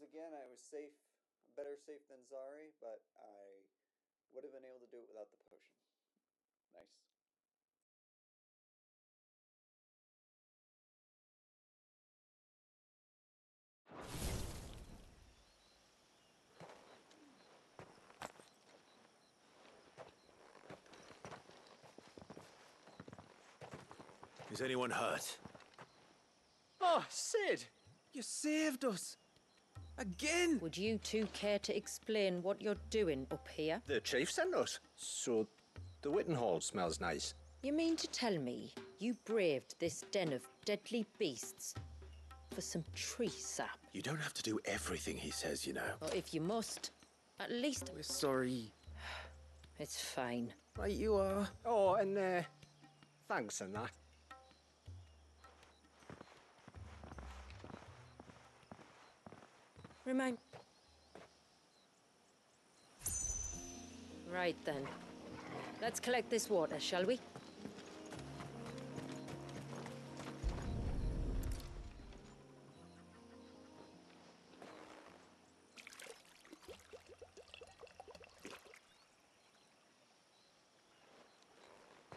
S1: once again, I was safe, better safe than sorry, but I would have been able to do it without the potion. Nice.
S9: Is anyone hurt?
S12: Oh, Cid! You saved us! Again!
S6: Would you two care to explain what you're doing up here?
S18: The chief sent us, so the Witten Hall smells nice.
S6: You mean to tell me you braved this den of deadly beasts for some tree sap?
S9: You don't have to do everything he says, you know.
S6: Or if you must, at least.
S12: We're sorry.
S6: It's fine.
S12: Right, you are.
S18: Oh, and uh, thanks and that.
S6: Remind. Right then. Let's collect this water, shall we?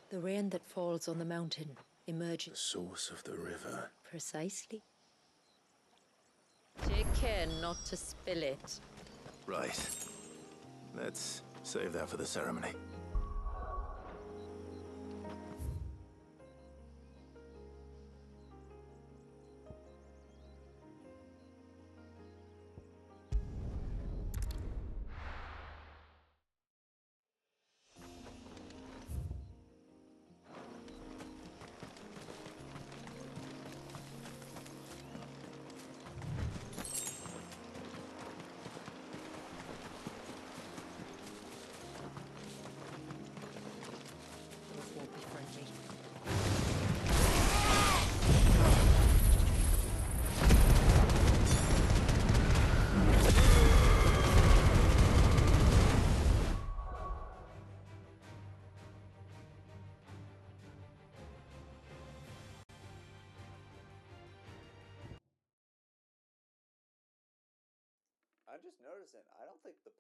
S6: The rain that falls on the mountain emerges.
S9: The source of the river.
S6: Precisely. Care not to spill it.
S9: Right. Let's save that for the ceremony.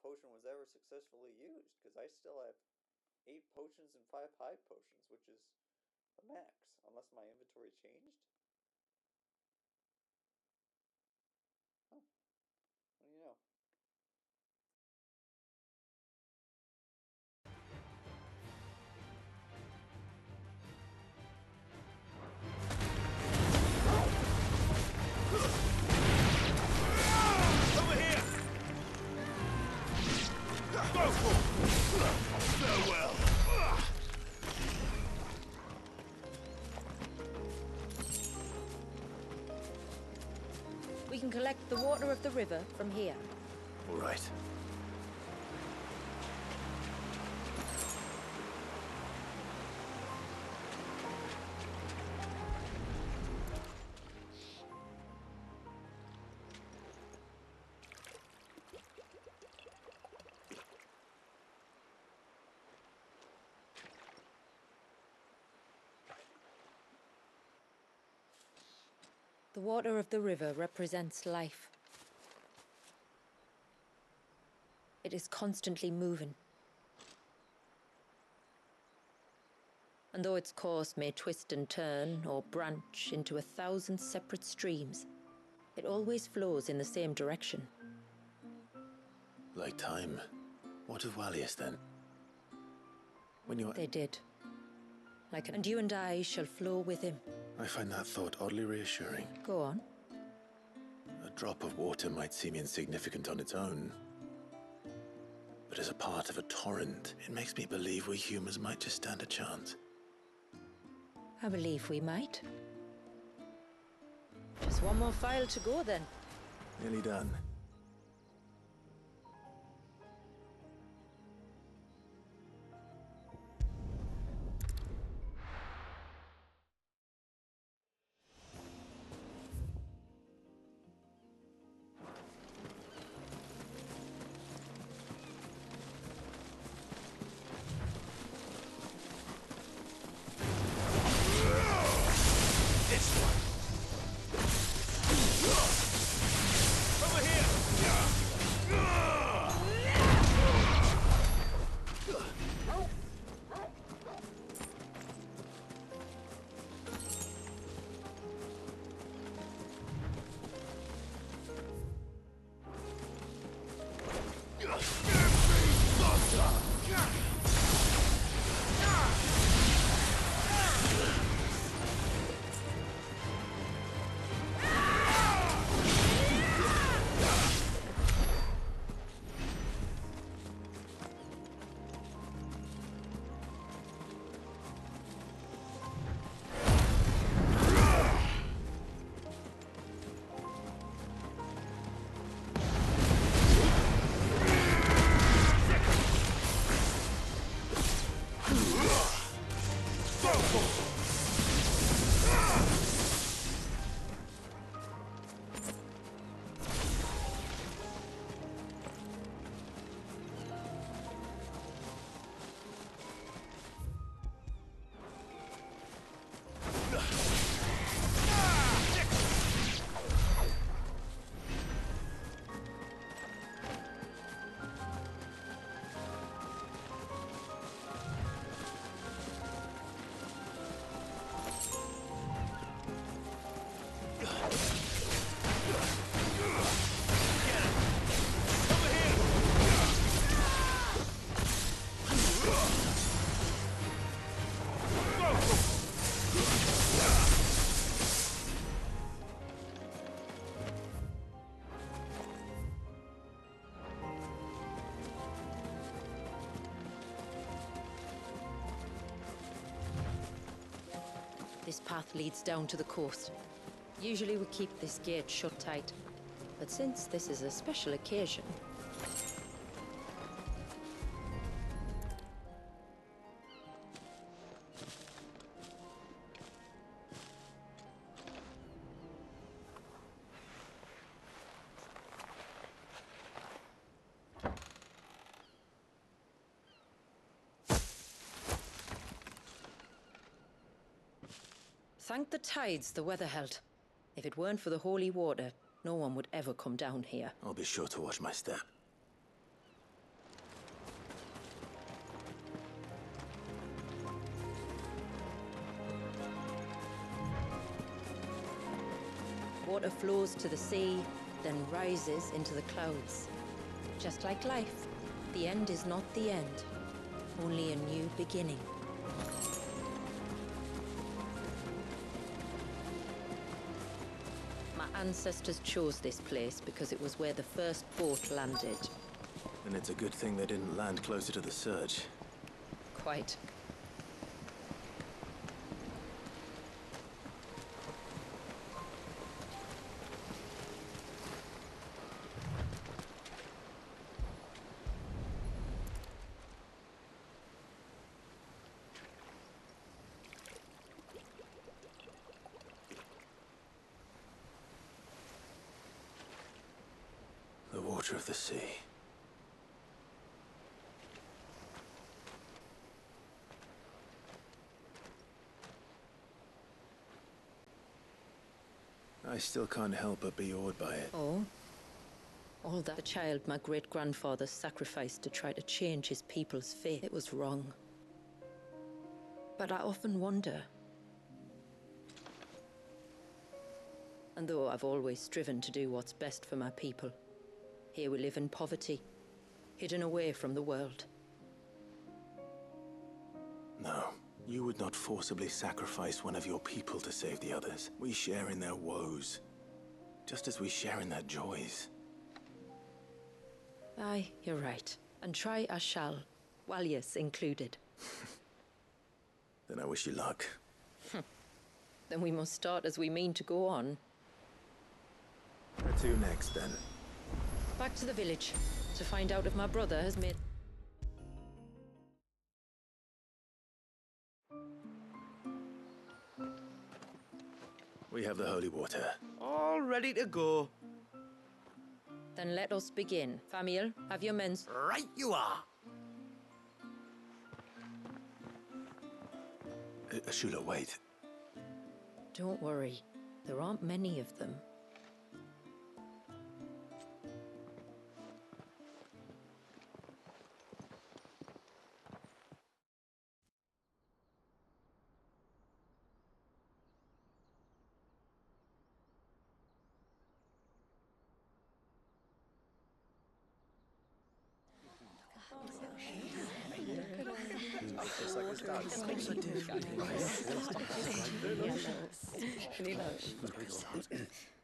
S1: Potion was ever successfully used, because I still have eight potions and five Hi-Potions, which is the max, unless my inventory changed.
S6: Of the river from here.
S9: All right.
S6: The water of the river represents life. It is constantly moving. And though its course may twist and turn or branch into a thousand separate streams, it always flows in the same direction.
S9: Like time. What of Waloed then? When you
S6: They did. Like and you and I shall flow with him.
S9: I find that thought oddly reassuring.
S6: Go on.
S9: A drop of water might seem insignificant on its own. But as a part of a torrent, it makes me believe we humans might just stand a chance.
S6: I believe we might. Just one more file to go then.
S9: Nearly done.
S6: Path leads down to the coast. Usually we keep this gate shut tight, but since this is a special occasion, Thank the tides the weather held. If it weren't for the holy water, no one would ever come down here.
S9: I'll be sure to watch my step.
S6: Water flows to the sea, then rises into the clouds. Just like life, the end is not the end, only a new beginning. Ancestors chose this place because it was where the first boat landed.
S9: And it's a good thing they didn't land closer to the surge.
S6: Quite.
S9: The water of the sea. I still can't help but be awed by it.
S6: Oh? All that the child my great grandfather sacrificed to try to change his people's fate, it was wrong. But I often wonder. And though I've always striven to do what's best for my people, here we live in poverty, hidden away from the world.
S9: No, you would not forcibly sacrifice one of your people to save the others. We share in their woes, just as we share in their joys.
S6: Aye, you're right. And try I shall, Waloed included.
S9: Then I wish you luck.
S6: Then we must start as we mean to go on.
S9: Where to next, then?
S6: Back to the village, to find out if my brother has made...
S9: We have the holy water.
S14: All ready to go.
S6: Then let us begin. Famiel, have your men...
S14: Right you are.
S9: Uh, Ashula, wait.
S6: Don't worry. There aren't many of them.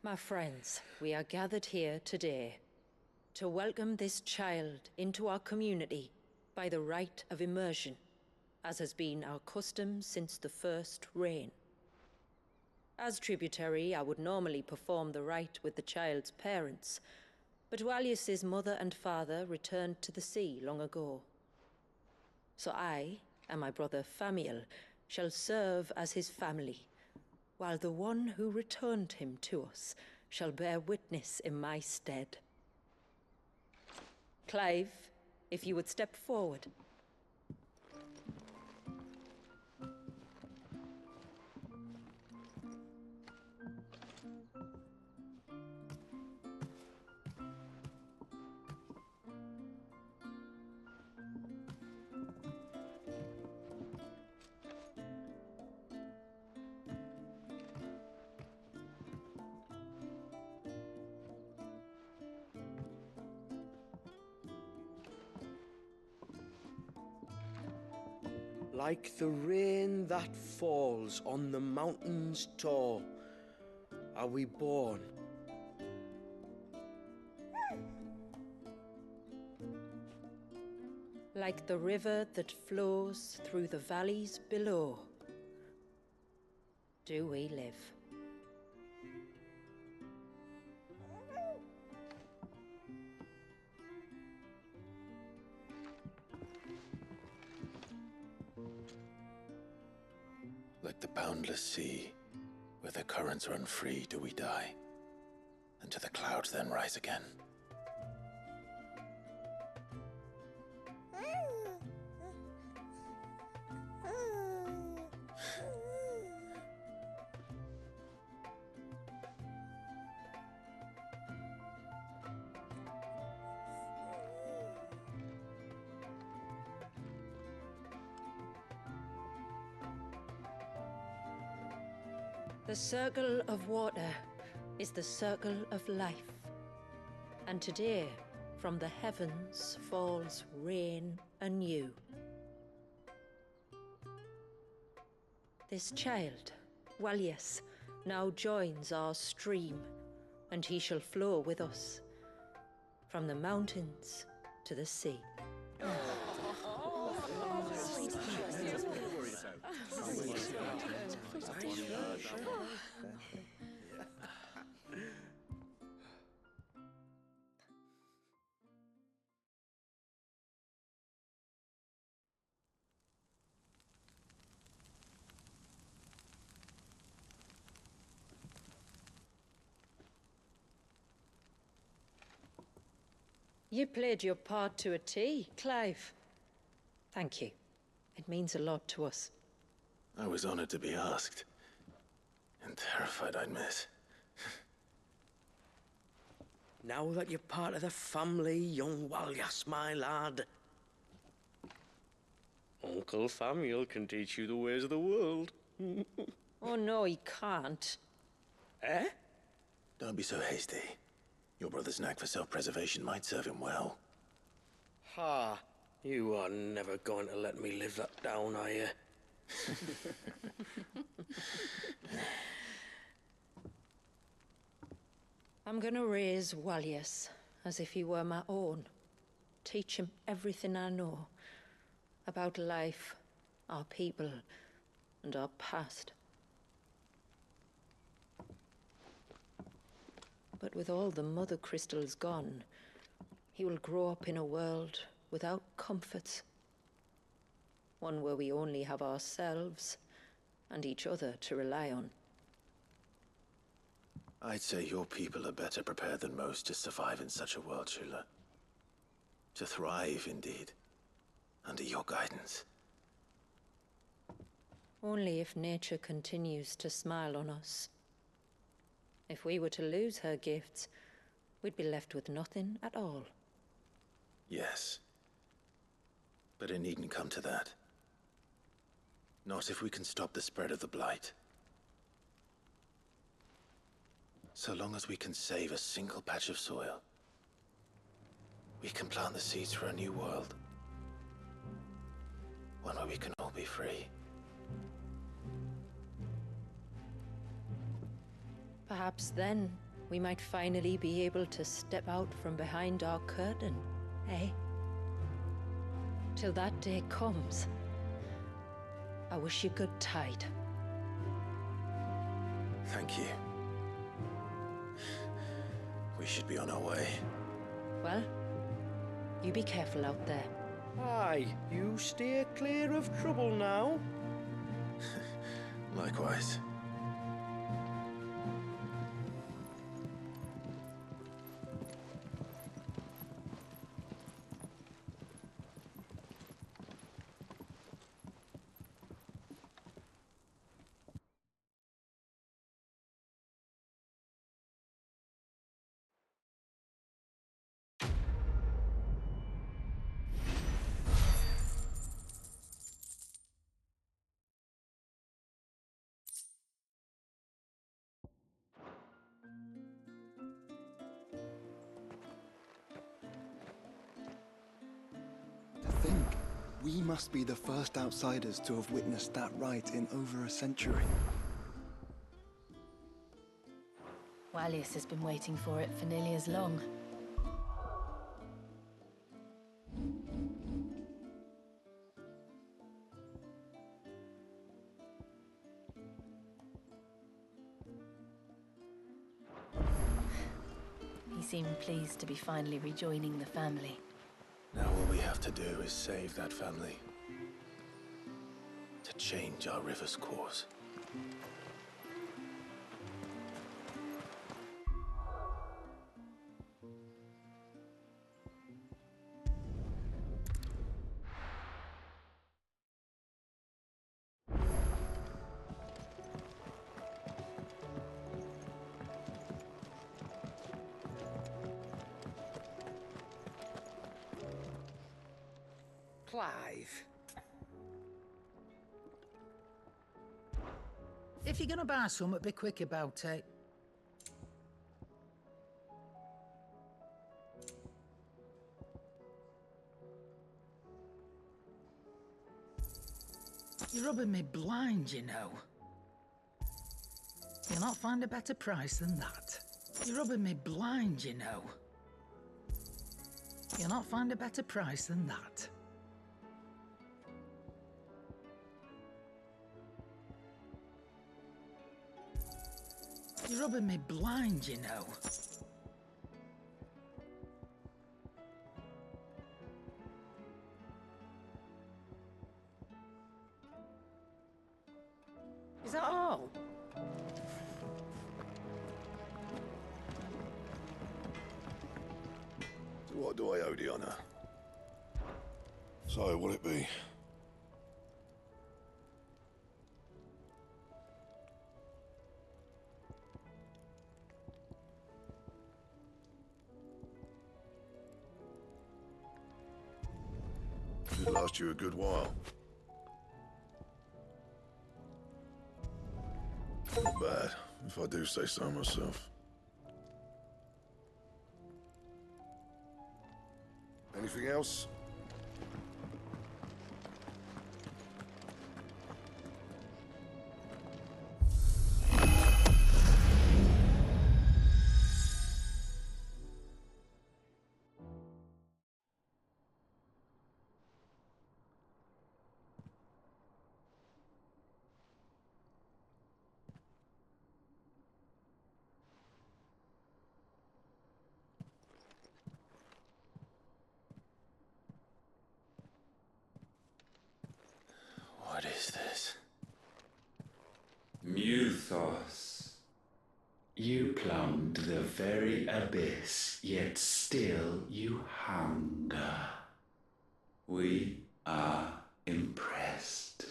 S6: My friends, we are gathered here today to welcome this child into our community by the rite of immersion, as has been our custom since the first reign. As tributary, I would normally perform the rite with the child's parents, but Waloed's mother and father returned to the sea long ago. So I and my brother Famiel shall serve as his family, while the one who returned him to us shall bear witness in my stead. Clive, if you would step forward.
S14: Like the rain that falls on the mountains tall, are we born.
S6: Like the river that flows through the valleys below, do we live.
S9: Sea, where the currents run free, do we die, and to the clouds then rise again.
S6: The circle of water is the circle of life. And today, from the heavens falls rain anew. This child, Waloed, now joins our stream, and he shall flow with us from the mountains to the sea. You played your part to a T, Clive. Thank you. It means a lot to us.
S9: I was honored to be asked. And terrified I'd miss.
S14: Now that you're part of the family, young Waloed, my lad. Uncle Famiel can teach you the ways of the world.
S6: Oh, no, he can't.
S14: Eh?
S9: Don't be so hasty. Your brother's knack for self-preservation might serve him well.
S14: Ha! You are never going to let me live that down, are you?
S6: I'm gonna raise Waloed as if he were my own. Teach him everything I know about life, our people, and our past. But with all the mother crystals gone, he will grow up in a world without comforts. One where we only have ourselves and each other to rely on.
S9: I'd say your people are better prepared than most to survive in such a world, Shula. To thrive, indeed, under your guidance.
S6: Only if nature continues to smile on us. If we were to lose her gifts, we'd be left with nothing at all.
S9: Yes. But it needn't come to that. Not if we can stop the spread of the Blight. So long as we can save a single patch of soil, we can plant the seeds for a new world. One where we can all be free.
S6: Perhaps then we might finally be able to step out from behind our curtain, eh? Till that day comes, I wish you good tide.
S9: Thank you. We should be on our way.
S6: Well, you be careful out there.
S14: Aye, you steer clear of trouble now.
S9: Likewise.
S4: We must be the first outsiders to have witnessed that rite in over a century.
S5: Waloed has been waiting for it for nearly as long. He seemed pleased to be finally rejoining the family.
S9: Have to do is save that family. To change our river's course.
S19: You're gonna something, be quick about it. You're rubbing me blind, you know. You'll not find a better price than that. You're rubbing me blind, you know. You'll not find a better price than that. Rubbing me blind, you know.
S9: You a good while. Not bad, if I do say so myself. Anything else?
S20: Abyss, yet still you hunger. We are impressed.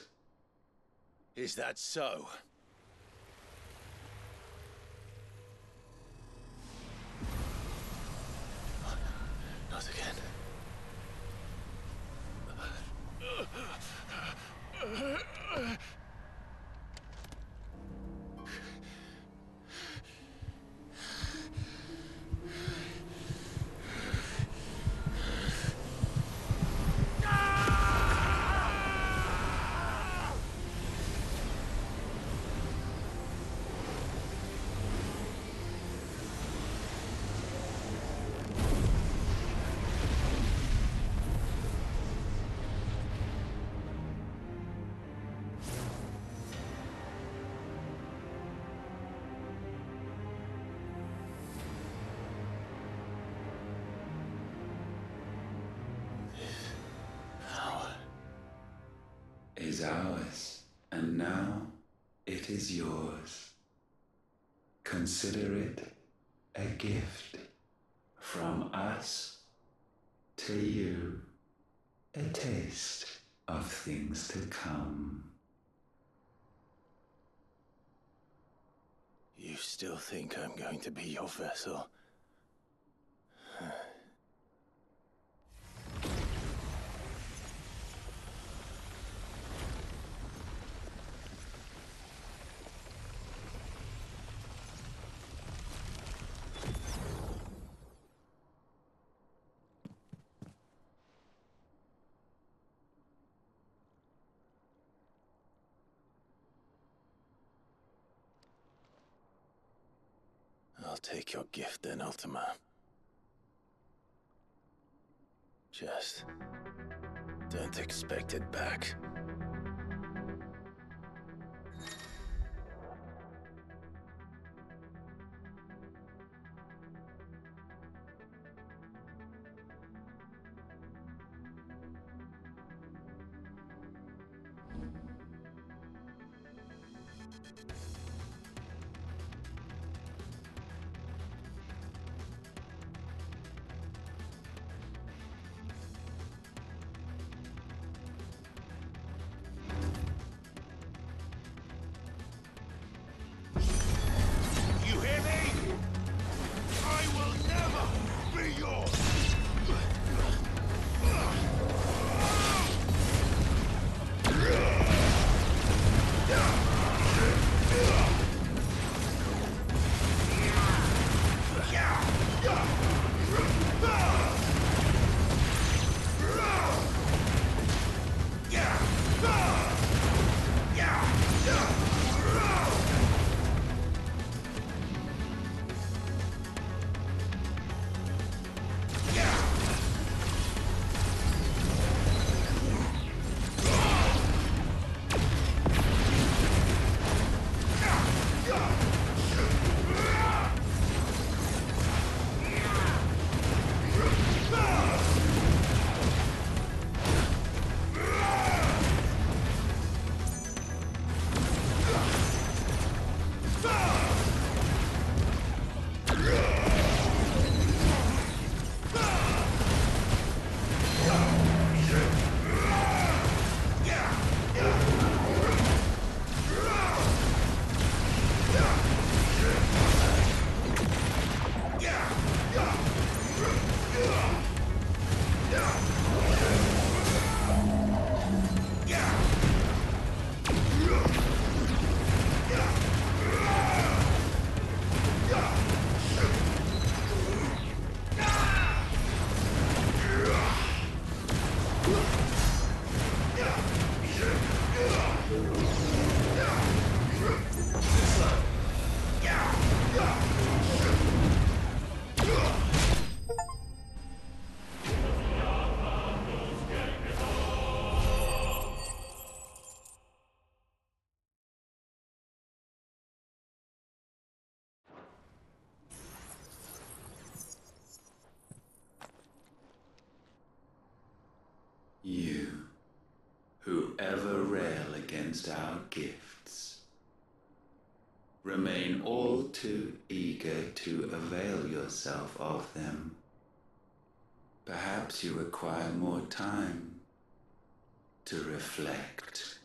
S9: Is that so?
S20: Is ours, and now it is yours. Consider it a gift from us to you, a taste of things to come.
S9: You still think I'm going to be your vessel? I'll take your gift then, Ultima. Just don't expect it back.
S20: Ever rail against our gifts, remain all too eager to avail yourself of them. Perhaps you require more time to reflect.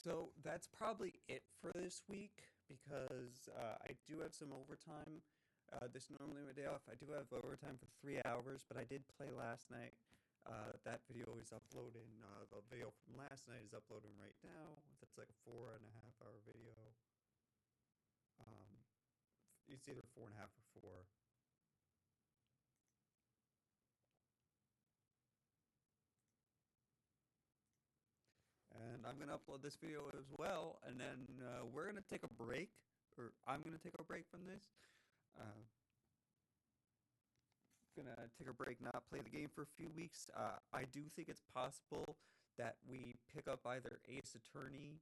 S1: So that's probably it for this week because uh, I do have some overtime. Uh, this normally my day off. I do have overtime for three hours, but I did play last night. Uh, that video is uploading. Uh, the video from last night is uploading right now. That's like a four and a half hour video. Um, it's either four and a half or four. I'm gonna upload this video as well, and then uh, we're gonna take a break, or I'm gonna take a break from this. Uh, gonna take a break, not play the game for a few weeks. Uh, I do think it's possible that we pick up either Ace Attorney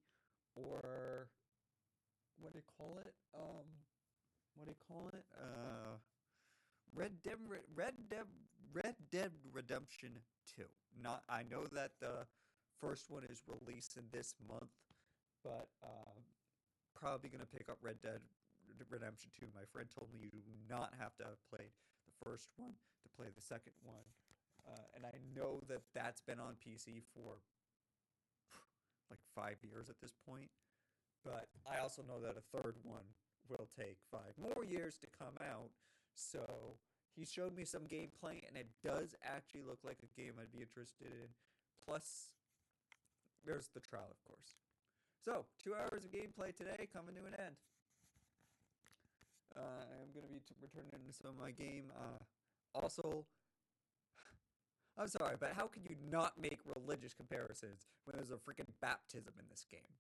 S1: or what do you call it? Um, what do you call it? Uh, Red Dead Red Dead Red Dead Redemption Two. Not I know that the first one is releasing this month, but um, probably gonna pick up Red Dead Redemption 2. My friend told me you do not have to have played the first one to play the second one, uh, and I know that that's been on PC for like five years at this point. But I also know that a third one will take five more years to come out. So he showed me some gameplay, and it does actually look like a game I'd be interested in. Plus, there's the trial, of course. So, two hours of gameplay today coming to an end. Uh, I'm going to be returning to some of my game. Uh, also, I'm sorry, but how can you not make religious comparisons when there's a freaking baptism in this game?